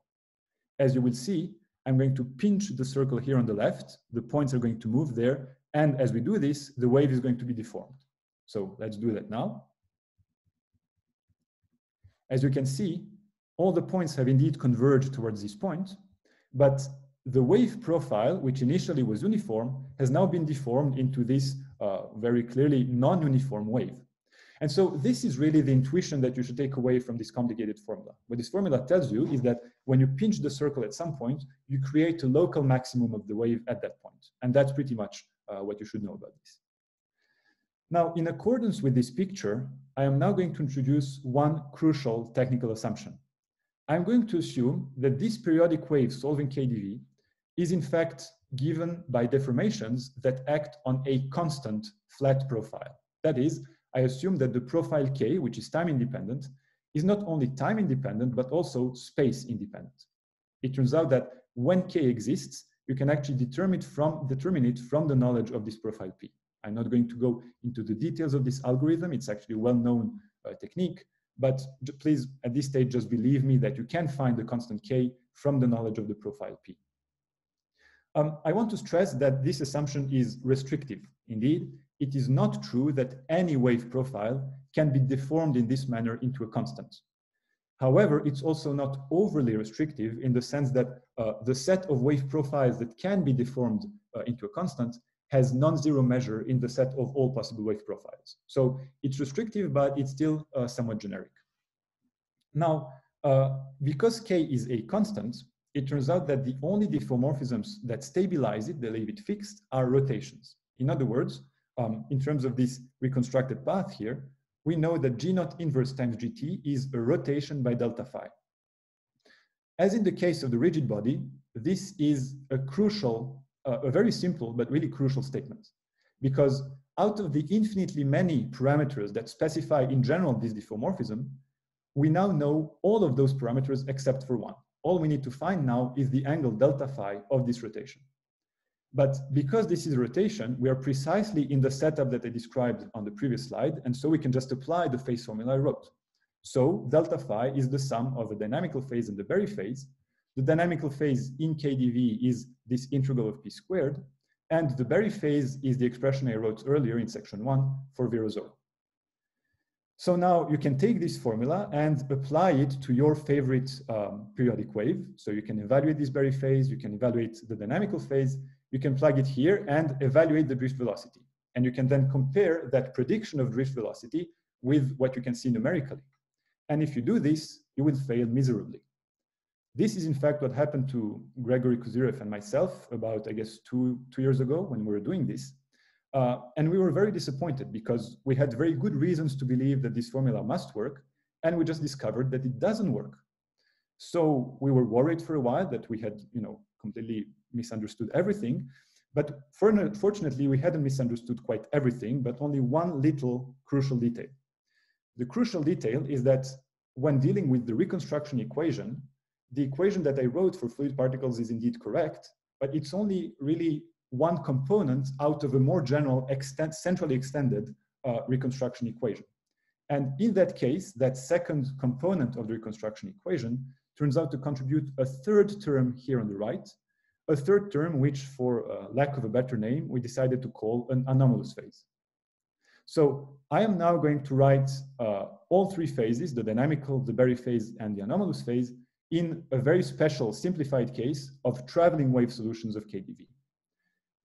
As you will see, I'm going to pinch the circle here on the left. The points are going to move there. And as we do this, the wave is going to be deformed. So let's do that now. As you can see, all the points have indeed converged towards this point, but the wave profile, which initially was uniform, has now been deformed into this uh, very clearly non-uniform wave. And so this is really the intuition that you should take away from this complicated formula. What this formula tells you is that when you pinch the circle at some point, you create a local maximum of the wave at that point. And that's pretty much uh, what you should know about this. Now, in accordance with this picture, I am now going to introduce one crucial technical assumption. I'm going to assume that this periodic wave solving KdV is in fact given by deformations that act on a constant flat profile. That is, I assume that the profile k, which is time independent, is not only time independent, but also space independent. It turns out that when k exists, you can actually determine it from, determine it from the knowledge of this profile p. I'm not going to go into the details of this algorithm. It's actually a well-known uh, technique, but please, at this stage, just believe me that you can find the constant k from the knowledge of the profile p. Um, I want to stress that this assumption is restrictive. Indeed, it is not true that any wave profile can be deformed in this manner into a constant. However, it's also not overly restrictive in the sense that uh, the set of wave profiles that can be deformed uh, into a constant has non-zero measure in the set of all possible wave profiles. So it's restrictive, but it's still uh, somewhat generic. Now, uh, because k is a constant, it turns out that the only diffeomorphisms that stabilize it, that leave it fixed, are rotations. In other words, um, in terms of this reconstructed path here, we know that G naught inverse times GT is a rotation by delta phi. As in the case of the rigid body, this is a crucial, uh, a very simple but really crucial statement. Because out of the infinitely many parameters that specify in general this diffeomorphism, we now know all of those parameters except for one all we need to find now is the angle delta phi of this rotation. But because this is rotation, we are precisely in the setup that I described on the previous slide. And so we can just apply the phase formula I wrote. So delta phi is the sum of the dynamical phase and the Berry phase. The dynamical phase in KdV is this integral of p squared. And the Berry phase is the expression I wrote earlier in section one for Virasoro. So now you can take this formula and apply it to your favorite um, periodic wave. So you can evaluate this Berry phase, you can evaluate the dynamical phase, you can plug it here and evaluate the drift velocity. And you can then compare that prediction of drift velocity with what you can see numerically. And if you do this, you will fail miserably. This is in fact what happened to Gregory Kozyreff and myself about, I guess, two, two years ago when we were doing this. Uh, and we were very disappointed because we had very good reasons to believe that this formula must work, and we just discovered that it doesn't work. So we were worried for a while that we had, you know, completely misunderstood everything. But fortunately, we hadn't misunderstood quite everything, but only one little crucial detail. The crucial detail is that when dealing with the reconstruction equation, the equation that I wrote for fluid particles is indeed correct, but it's only really one component out of a more general extent, centrally extended uh, reconstruction equation. And in that case, that second component of the reconstruction equation turns out to contribute a third term here on the right, a third term which, for uh, lack of a better name, we decided to call an anomalous phase. So I am now going to write uh, all three phases, the dynamical, the Berry phase, and the anomalous phase, in a very special simplified case of traveling wave solutions of KdV.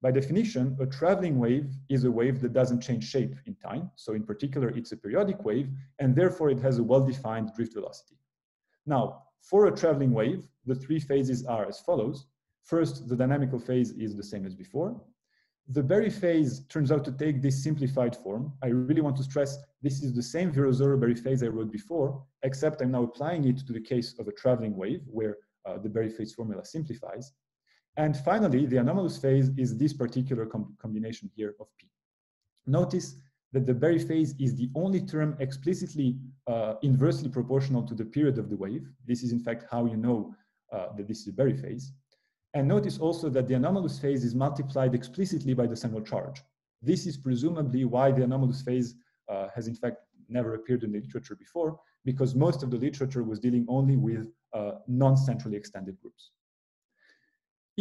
By definition, a traveling wave is a wave that doesn't change shape in time. So in particular, it's a periodic wave, and therefore it has a well-defined drift velocity. Now, for a traveling wave, the three phases are as follows. First, the dynamical phase is the same as before. The Berry phase turns out to take this simplified form. I really want to stress this is the same Virasoro Berry phase I wrote before, except I'm now applying it to the case of a traveling wave where uh, the Berry phase formula simplifies. And finally, the anomalous phase is this particular com combination here of P. Notice that the Berry phase is the only term explicitly uh, inversely proportional to the period of the wave. This is in fact how you know uh, that this is a Berry phase. And notice also that the anomalous phase is multiplied explicitly by the central charge. This is presumably why the anomalous phase uh, has in fact never appeared in the literature before, because most of the literature was dealing only with uh, non-centrally extended groups.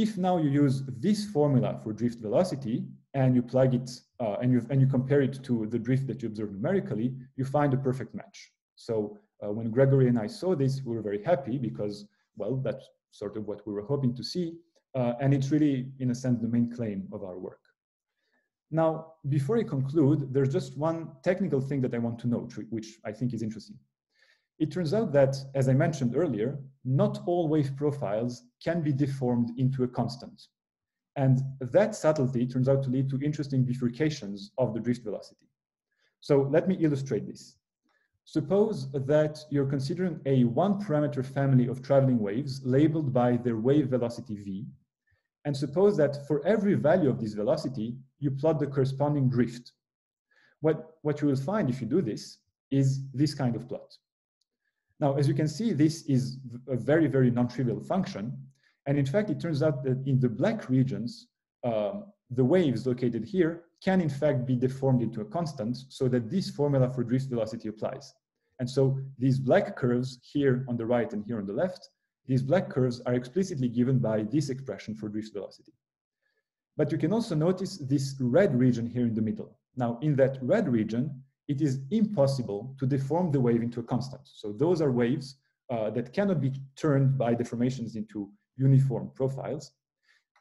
If now you use this formula for drift velocity and you plug it uh, and, you, and you compare it to the drift that you observe numerically, you find a perfect match. So uh, when Gregory and I saw this, we were very happy because, well, that's sort of what we were hoping to see. Uh, and it's really, in a sense, the main claim of our work. Now, before I conclude, there's just one technical thing that I want to note, which I think is interesting. It turns out that, as I mentioned earlier, not all wave profiles can be deformed into a constant. And that subtlety turns out to lead to interesting bifurcations of the drift velocity. So let me illustrate this. Suppose that you're considering a one parameter family of traveling waves labeled by their wave velocity v. And suppose that for every value of this velocity, you plot the corresponding drift. What, what you will find if you do this is this kind of plot. Now, as you can see, this is a very, very non-trivial function. And in fact, it turns out that in the black regions, um, the waves located here can in fact be deformed into a constant so that this formula for drift velocity applies. And so these black curves here on the right and here on the left, these black curves are explicitly given by this expression for drift velocity. But you can also notice this red region here in the middle. Now in that red region, it is impossible to deform the wave into a constant. So those are waves uh, that cannot be turned by deformations into uniform profiles.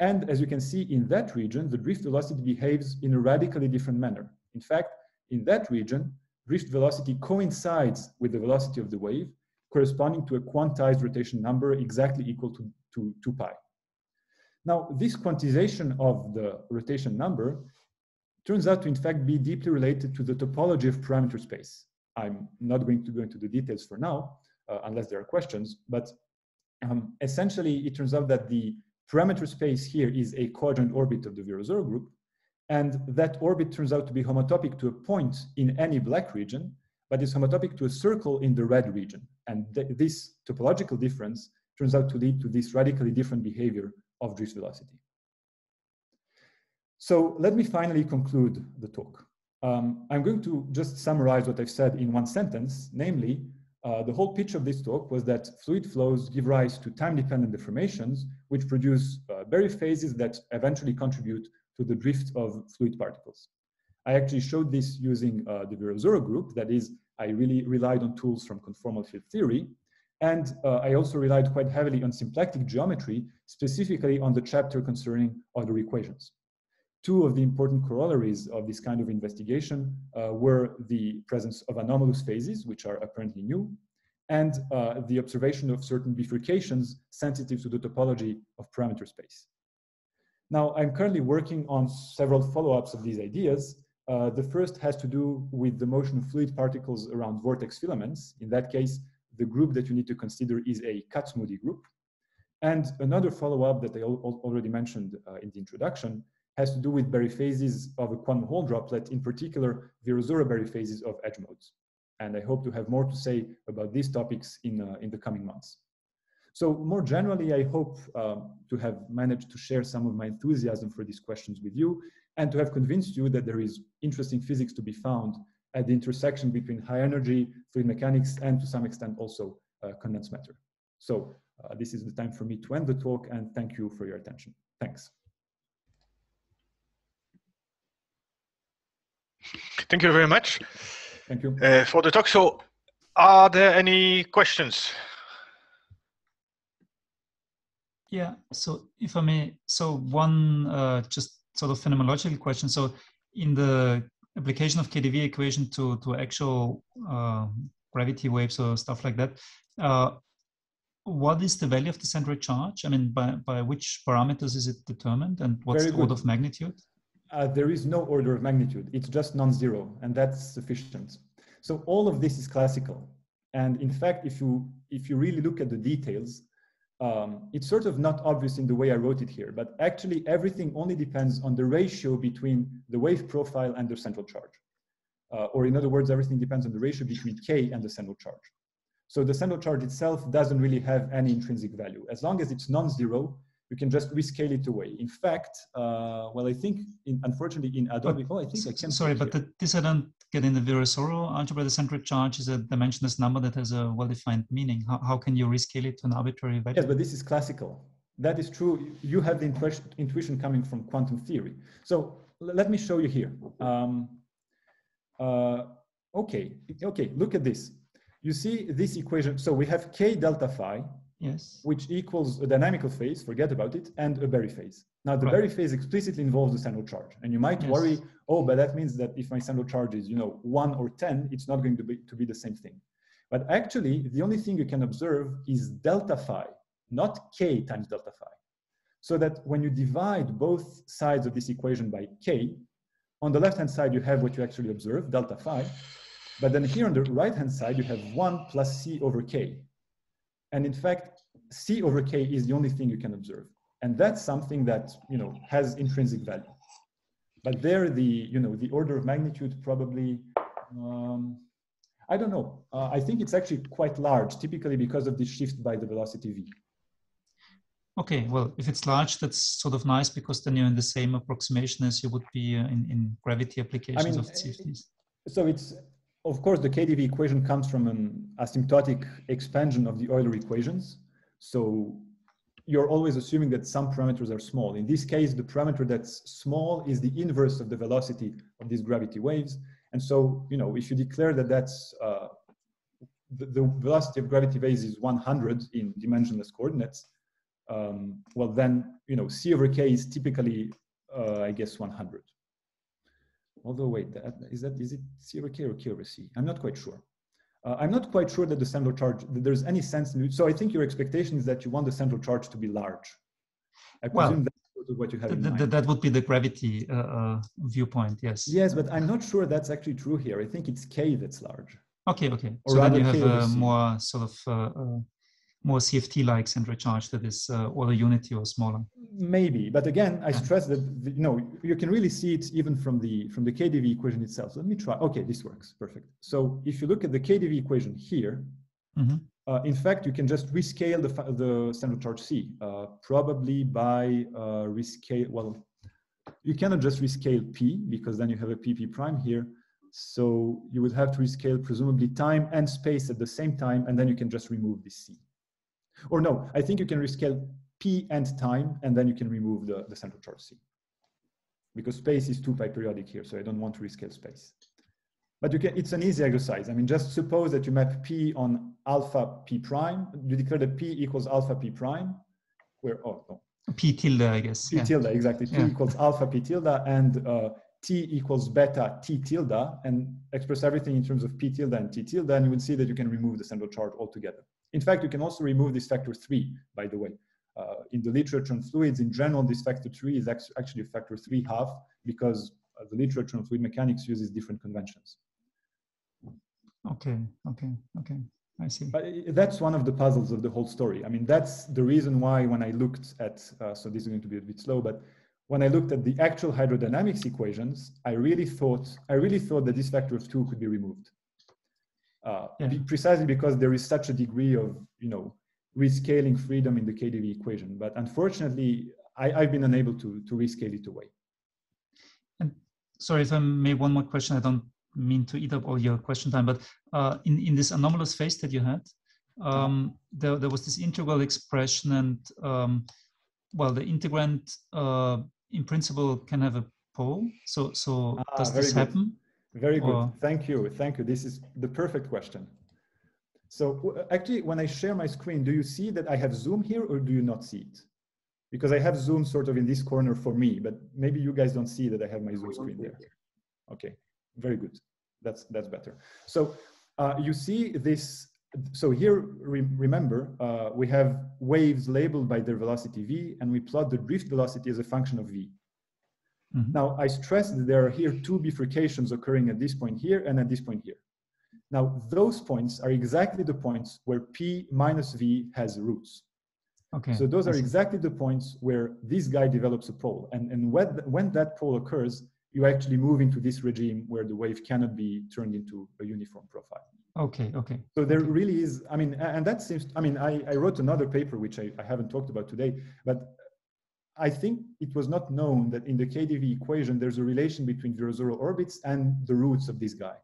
And as you can see in that region, the drift velocity behaves in a radically different manner. In fact, in that region, drift velocity coincides with the velocity of the wave, corresponding to a quantized rotation number exactly equal to, to 2 pi. Now, this quantization of the rotation number turns out to in fact be deeply related to the topology of parameter space. I'm not going to go into the details for now, uh, unless there are questions, but um, essentially it turns out that the parameter space here is a coadjoint orbit of the Virasoro group, and that orbit turns out to be homotopic to a point in any black region, but is homotopic to a circle in the red region. And th this topological difference turns out to lead to this radically different behavior of drift velocity. So let me finally conclude the talk. Um, I'm going to just summarize what I've said in one sentence, namely, uh, the whole pitch of this talk was that fluid flows give rise to time-dependent deformations, which produce uh, Berry phases that eventually contribute to the drift of fluid particles. I actually showed this using uh, the Virasoro group, that is, I really relied on tools from conformal field theory, and uh, I also relied quite heavily on symplectic geometry, specifically on the chapter concerning Euler equations. Two of the important corollaries of this kind of investigation uh, were the presence of anomalous phases, which are apparently new, and uh, the observation of certain bifurcations sensitive to the topology of parameter space. Now, I'm currently working on several follow-ups of these ideas. Uh, the first has to do with the motion of fluid particles around vortex filaments. In that case, the group that you need to consider is a Kac-Moody group. And another follow-up that I al already mentioned uh, in the introduction has to do with Berry phases of a quantum Hall droplet, in particular, Virasoro Berry phases of edge modes. And I hope to have more to say about these topics in, uh, in the coming months. So more generally, I hope um, to have managed to share some of my enthusiasm for these questions with you and to have convinced you that there is interesting physics to be found at the intersection between high energy, fluid mechanics, and to some extent also uh, condensed matter. So uh, this is the time for me to end the talk and thank you for your attention. Thanks. Thank you very much. Thank you. Uh, for the talk. So are there any questions? Yeah, so if I may, so one uh, just sort of phenomenological question. So in the application of KdV equation to, to actual uh, gravity waves or stuff like that, uh, what is the value of the central charge? I mean, by, by which parameters is it determined and what's Very the good. order of magnitude? Uh, there is no order of magnitude. It's just non-zero, and that's sufficient. So all of this is classical. And in fact, if you if you really look at the details, um, it's sort of not obvious in the way I wrote it here, but actually everything only depends on the ratio between the wave profile and the central charge. Uh, or in other words, everything depends on the ratio between K and the central charge. So the central charge itself doesn't really have any intrinsic value. As long as it's non-zero, you can just rescale it away. In fact, uh, well, I think, in, unfortunately, in Adobe, oh, I think I can. Sorry, but the, this I don't get in the Virasoro algebra. The central charge is a dimensionless number that has a well-defined meaning. How, how can you rescale it to an arbitrary value? Yes, but this is classical. That is true. You have the intuition, intuition coming from quantum theory. So let me show you here. Um, uh, okay, okay, look at this. You see this equation. So we have k delta phi, Yes. which equals a dynamical phase, forget about it, and a Berry phase. Now the Right. Berry phase explicitly involves the central charge. And you might Yes. worry, oh, but that means that if my central charge is, you know, one or 10, it's not going to be, to be the same thing. But actually, the only thing you can observe is delta phi, not k times delta phi. So that when you divide both sides of this equation by k, on the left-hand side, you have what you actually observe, delta phi. But then here on the right-hand side, you have one plus c over k. And in fact, c over k is the only thing you can observe. And that's something that, you know, has intrinsic value. But there, the, you know, the order of magnitude probably, um, I don't know. Uh, I think it's actually quite large, typically because of the shift by the velocity v. Okay, well, if it's large, that's sort of nice because then you're in the same approximation as you would be uh, in, in gravity applications mean, of CFTs. So it's, of course, the KdV equation comes from an asymptotic expansion of the Euler equations. So you're always assuming that some parameters are small. In this case, the parameter that's small is the inverse of the velocity of these gravity waves. And so, you know, if you declare that that's uh, the, the velocity of gravity waves is 100 in dimensionless coordinates, um, well then, you know, c over k is typically, uh, I guess, 100. Although wait, that, is that is it c over k or k over c? I'm not quite sure. Uh, I'm not quite sure that the central charge that there's any sense in it. So I think your expectation is that you want the central charge to be large. I Well, presume that's sort of what you have in Th- mind. th- that would be the gravity uh, uh, viewpoint, yes. Yes, but I'm not sure that's actually true here. I think it's k that's large. Okay, okay. Or so then you have a more sort of more CFT-like central charge that is uh, order unity or smaller. Maybe, but again, I stress that the, you know you can really see it even from the from the KdV equation itself. Let me try. Okay, this works perfect. So if you look at the KdV equation here, Mhm. uh, in fact, you can just rescale the the central charge C, uh, probably by uh, rescale. Well, you cannot just rescale p because then you have a pp prime here. So you would have to rescale presumably time and space at the same time, and then you can just remove this c. Or no, I think you can rescale p and time, and then you can remove the, the central charge c. Because space is 2 pi periodic here, so I don't want to rescale space. But you can, it's an easy exercise. I mean, just suppose that you map p on alpha p prime. You declare that p equals alpha p prime, where, oh, no. P tilde, I guess. P yeah. tilde, exactly. P Yeah. equals alpha p tilde and uh, t equals beta t tilde and express everything in terms of p tilde and t tilde, and you will see that you can remove the central charge altogether. In fact, you can also remove this factor three, by the way. Uh, in the literature on fluids, in general, this factor three is actually a factor three half because uh, the literature on fluid mechanics uses different conventions. Okay, okay, okay. I see. But that's one of the puzzles of the whole story. I mean, that's the reason why when I looked at, uh, so this is going to be a bit slow, but when I looked at the actual hydrodynamics equations, I really thought, I really thought that this factor of two could be removed. Uh, Yeah. be- precisely because there is such a degree of, you know, rescaling freedom in the KDV equation. But unfortunately, I, I've been unable to, to rescale it away. And sorry if I may one more question. I don't mean to eat up all your question time, but uh, in in this anomalous phase that you had, um, there there was this integral expression, and um, well, the integrand uh, in principle can have a pole. So so Ah, does this good. happen? Very good. Or- Thank you. Thank you. This is the perfect question. So actually, when I share my screen, do you see that I have Zoom here or do you not see it? Because I have Zoom sort of in this corner for me, but maybe you guys don't see that I have my Zoom screen there. Okay, very good. That's, that's better. So uh, you see this, so here, re remember, uh, we have waves labeled by their velocity v, and we plot the drift velocity as a function of v. Mhm. Now, I stress that there are here two bifurcations occurring at this point here and at this point here. Now, those points are exactly the points where P minus V has roots. Okay. So those are exactly the points where this guy develops a pole. And, and when, when that pole occurs, you actually move into this regime where the wave cannot be turned into a uniform profile. Okay. Okay. So there really is, I mean, and that seems, I mean, I, I wrote another paper, which I, I haven't talked about today, but I think it was not known that in the KDV equation, there's a relation between zero zero orbits and the roots of this guy.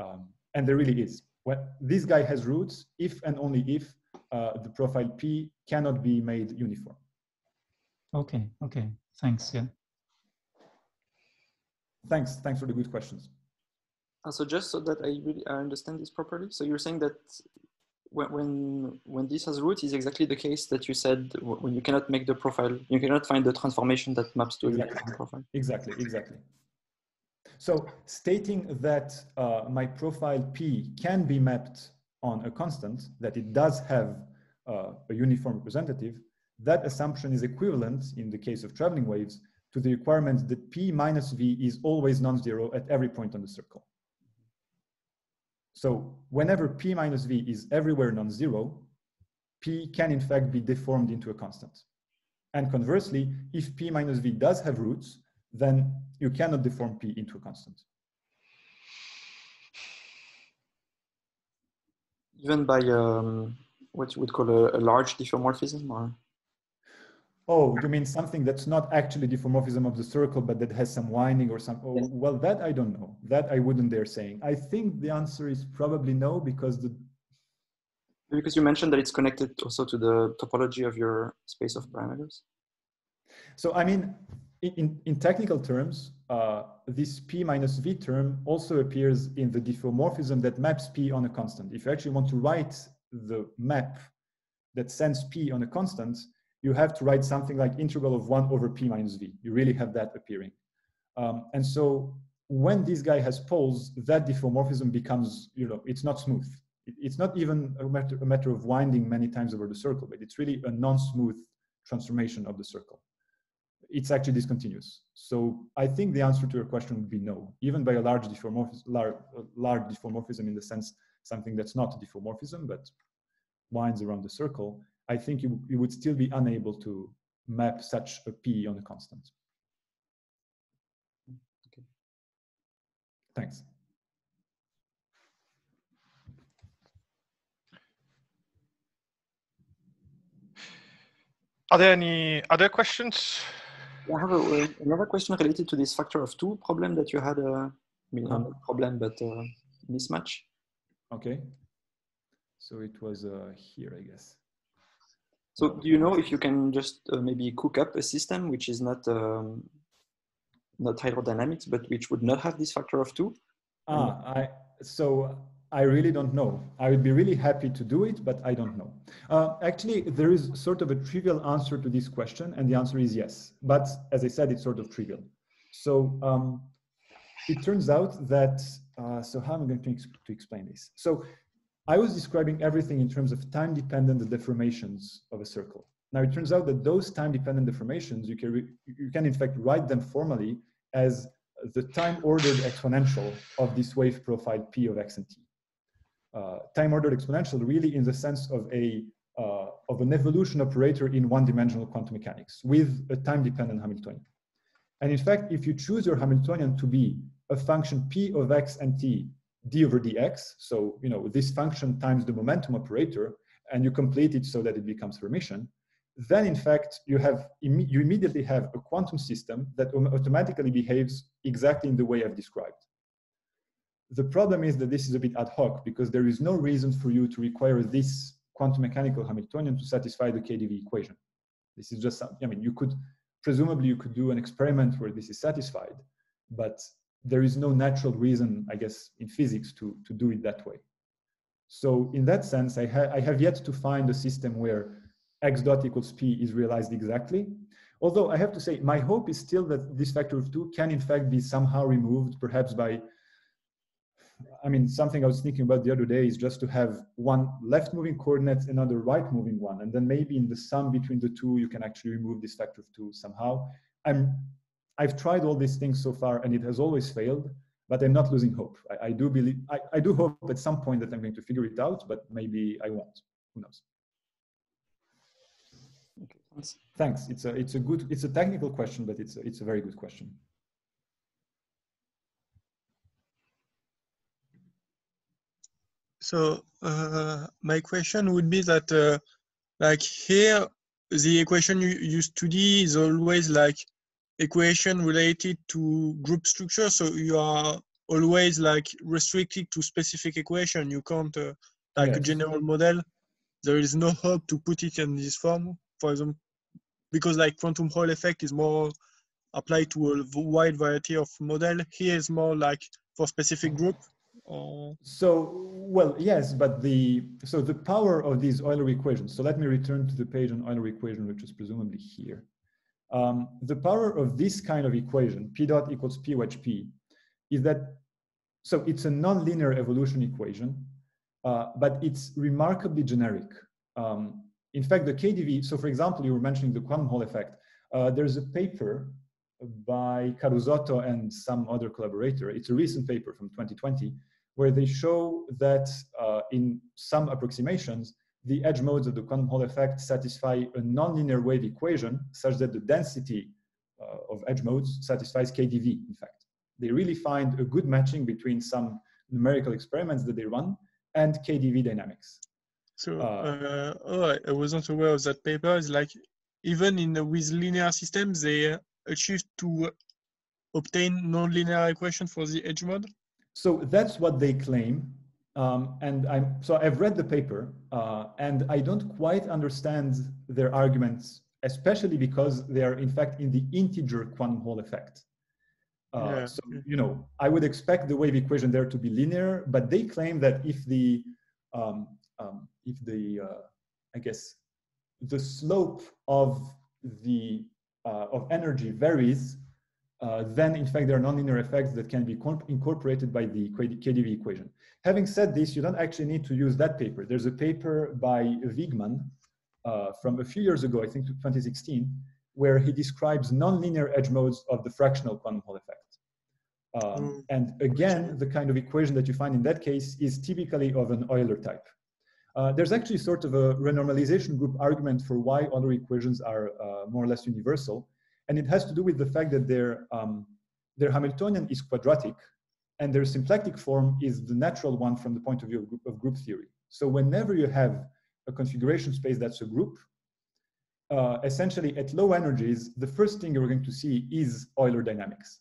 Um, and there really is. Well, this guy has roots, if and only if uh, the profile P cannot be made uniform. Okay. Okay. Thanks. Yeah. Thanks, thanks for the good questions. Uh, so just so that I really I understand this properly, so you're saying that when when when this has roots is exactly the case that you said when you cannot make the profile, you cannot find the transformation that maps to Exactly. profile. Exactly, exactly. So stating that uh, my profile P can be mapped on a constant, that it does have uh, a uniform representative, that assumption is equivalent in the case of traveling waves to the requirement that P minus V is always non-zero at every point on the circle. So whenever P minus V is everywhere non-zero, P can in fact be deformed into a constant. And conversely, if P minus V does have roots, then you cannot deform P into a constant. Even by um, what you would call a, a large diffeomorphism or Oh, you mean something that's not actually diffeomorphism of the circle, but that has some winding or some, oh, Yes. well, that I don't know. That I wouldn't dare saying. I think the answer is probably no, because the, because you mentioned that it's connected also to the topology of your space of parameters. so I mean, in, in, in technical terms, uh, this P minus V term also appears in the diffeomorphism that maps P on a constant. If you actually want to write the map that sends P on a constant, you have to write something like integral of one over P minus V. You really have that appearing. Um, and so when this guy has poles, that diffeomorphism becomes, you know, it's not smooth. It- it's not even a matter, a matter of winding many times over the circle, but it's really a non-smooth transformation of the circle. It's actually discontinuous. So I think the answer to your question would be no, even by a large diffeomorphism, large, large diffeomorphism in the sense something that's not a diffeomorphism, but winds around the circle, I think you, you would still be unable to map such a P on a constant. Okay. Thanks. Are there any other questions? I have a, another question related to this factor of two problem that you had. Uh, I mean, not a problem, but uh, mismatch. Okay. So it was uh, here, I guess. So do you know if you can just uh, maybe cook up a system which is not um, not hydrodynamics, but which would not have this factor of two? Ah, I so I really don't know. I would be really happy to do it, but I don't know. Uh, actually, there is sort of a trivial answer to this question, and the answer is yes. But as I said, it's sort of trivial. So um, it turns out that, uh, so how am I going to, to explain this? So I was describing everything in terms of time-dependent deformations of a circle. Now it turns out that those time-dependent deformations, you can, you can in fact write them formally as the time-ordered exponential of this wave profile P of x and t. Uh, time-ordered exponential really in the sense of a uh, of an evolution operator in one-dimensional quantum mechanics with a time-dependent Hamiltonian. And in fact, if you choose your Hamiltonian to be a function P of x and t d over dx, so you know this function times the momentum operator, and you complete it so that it becomes Hermitian, then in fact you have you immediately have a quantum system that automatically behaves exactly in the way I've described. The problem is that this is a bit ad hoc because there is no reason for you to require this quantum mechanical Hamiltonian to satisfy the KdV equation. This is just, I mean, you could, presumably you could do an experiment where this is satisfied, but there is no natural reason, I guess, in physics to, to do it that way. So in that sense, I, ha I have yet to find a system where x dot equals p is realized exactly. Although I have to say, my hope is still that this factor of two can in fact be somehow removed, perhaps by, I mean, something I was thinking about the other day is just to have one left moving coordinate, another right moving one, and then maybe in the sum between the two, you can actually remove this factor of two somehow. I'm, I've tried all these things so far and it has always failed, but I'm not losing hope. I, I do believe, I, I do hope at some point that I'm going to figure it out, but maybe I won't, who knows. Thanks. Thanks. It's a it's a good it's a technical question, but it's a, it's a very good question. So uh, my question would be that uh, like here the equation you, you study is always like equation related to group structure. So you are always like restricted to specific equation. You can't uh, like yes. a general model. There is no hope to put it in this form. For example, because like quantum Hall effect is more applied to a wide variety of model. Here is more like for specific group. Or... So, well, yes, but the, so the power of these Euler equations, so let me return to the page on Euler equation, which is presumably here. Um, the power of this kind of equation, P dot equals P wedge P, is that, so it's a nonlinear evolution equation, uh, but it's remarkably generic. Um, in fact, the KdV, so for example, you were mentioning the quantum Hall effect. Uh, there's a paper by Carusotto and some other collaborator. It's a recent paper from 2020, where they show that uh, in some approximations, the edge modes of the quantum Hall effect satisfy a nonlinear wave equation such that the density uh, of edge modes satisfies KdV, in fact. They really find a good matching between some numerical experiments that they run and KdV dynamics. So, uh, uh, oh, I wasn't aware of that paper. It's like even in the, with linear systems, they achieved to obtain nonlinear equation for the edge mode. So that's what they claim. Um, and I'm so I've read the paper, uh, and I don't quite understand their arguments, especially because they are in fact in the integer quantum Hall effect. Uh, yeah. So you know, I would expect the wave equation there to be linear, but they claim that if the um, um, if the, uh, I guess, the slope of the uh, of energy varies, uh, then in fact there are nonlinear effects that can be incorporated by the KdV equation. Having said this, you don't actually need to use that paper. There's a paper by Wiegmann uh, from a few years ago, I think 2016, where he describes nonlinear edge modes of the fractional quantum Hall effect. Um, mm. And again, the kind of equation that you find in that case is typically of an Euler type. Uh, there's actually sort of a renormalization group argument for why Euler equations are uh, more or less universal. And it has to do with the fact that their, um, their Hamiltonian is quadratic and their symplectic form is the natural one from the point of view of group, of group theory. So whenever you have a configuration space that's a group, uh, essentially at low energies, the first thing you're going to see is Euler dynamics.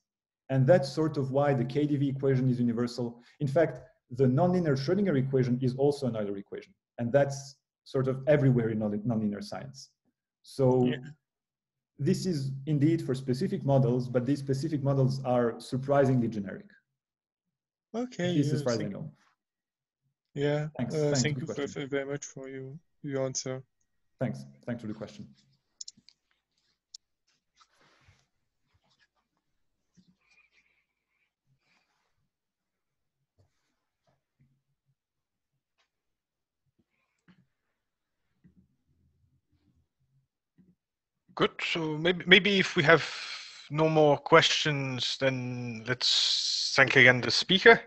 And that's sort of why the KdV equation is universal. In fact, the nonlinear Schrodinger equation is also an Euler equation. And that's sort of everywhere in nonlinear science. So yeah. This is indeed for specific models, but these specific models are surprisingly generic. Okay. This yeah, as far as I know. Yeah. Thanks. Uh, Thanks thank you very much for you, your answer. Thanks. Thanks for the question. Good. So maybe maybe if we have no more questions, then let's thank again the speaker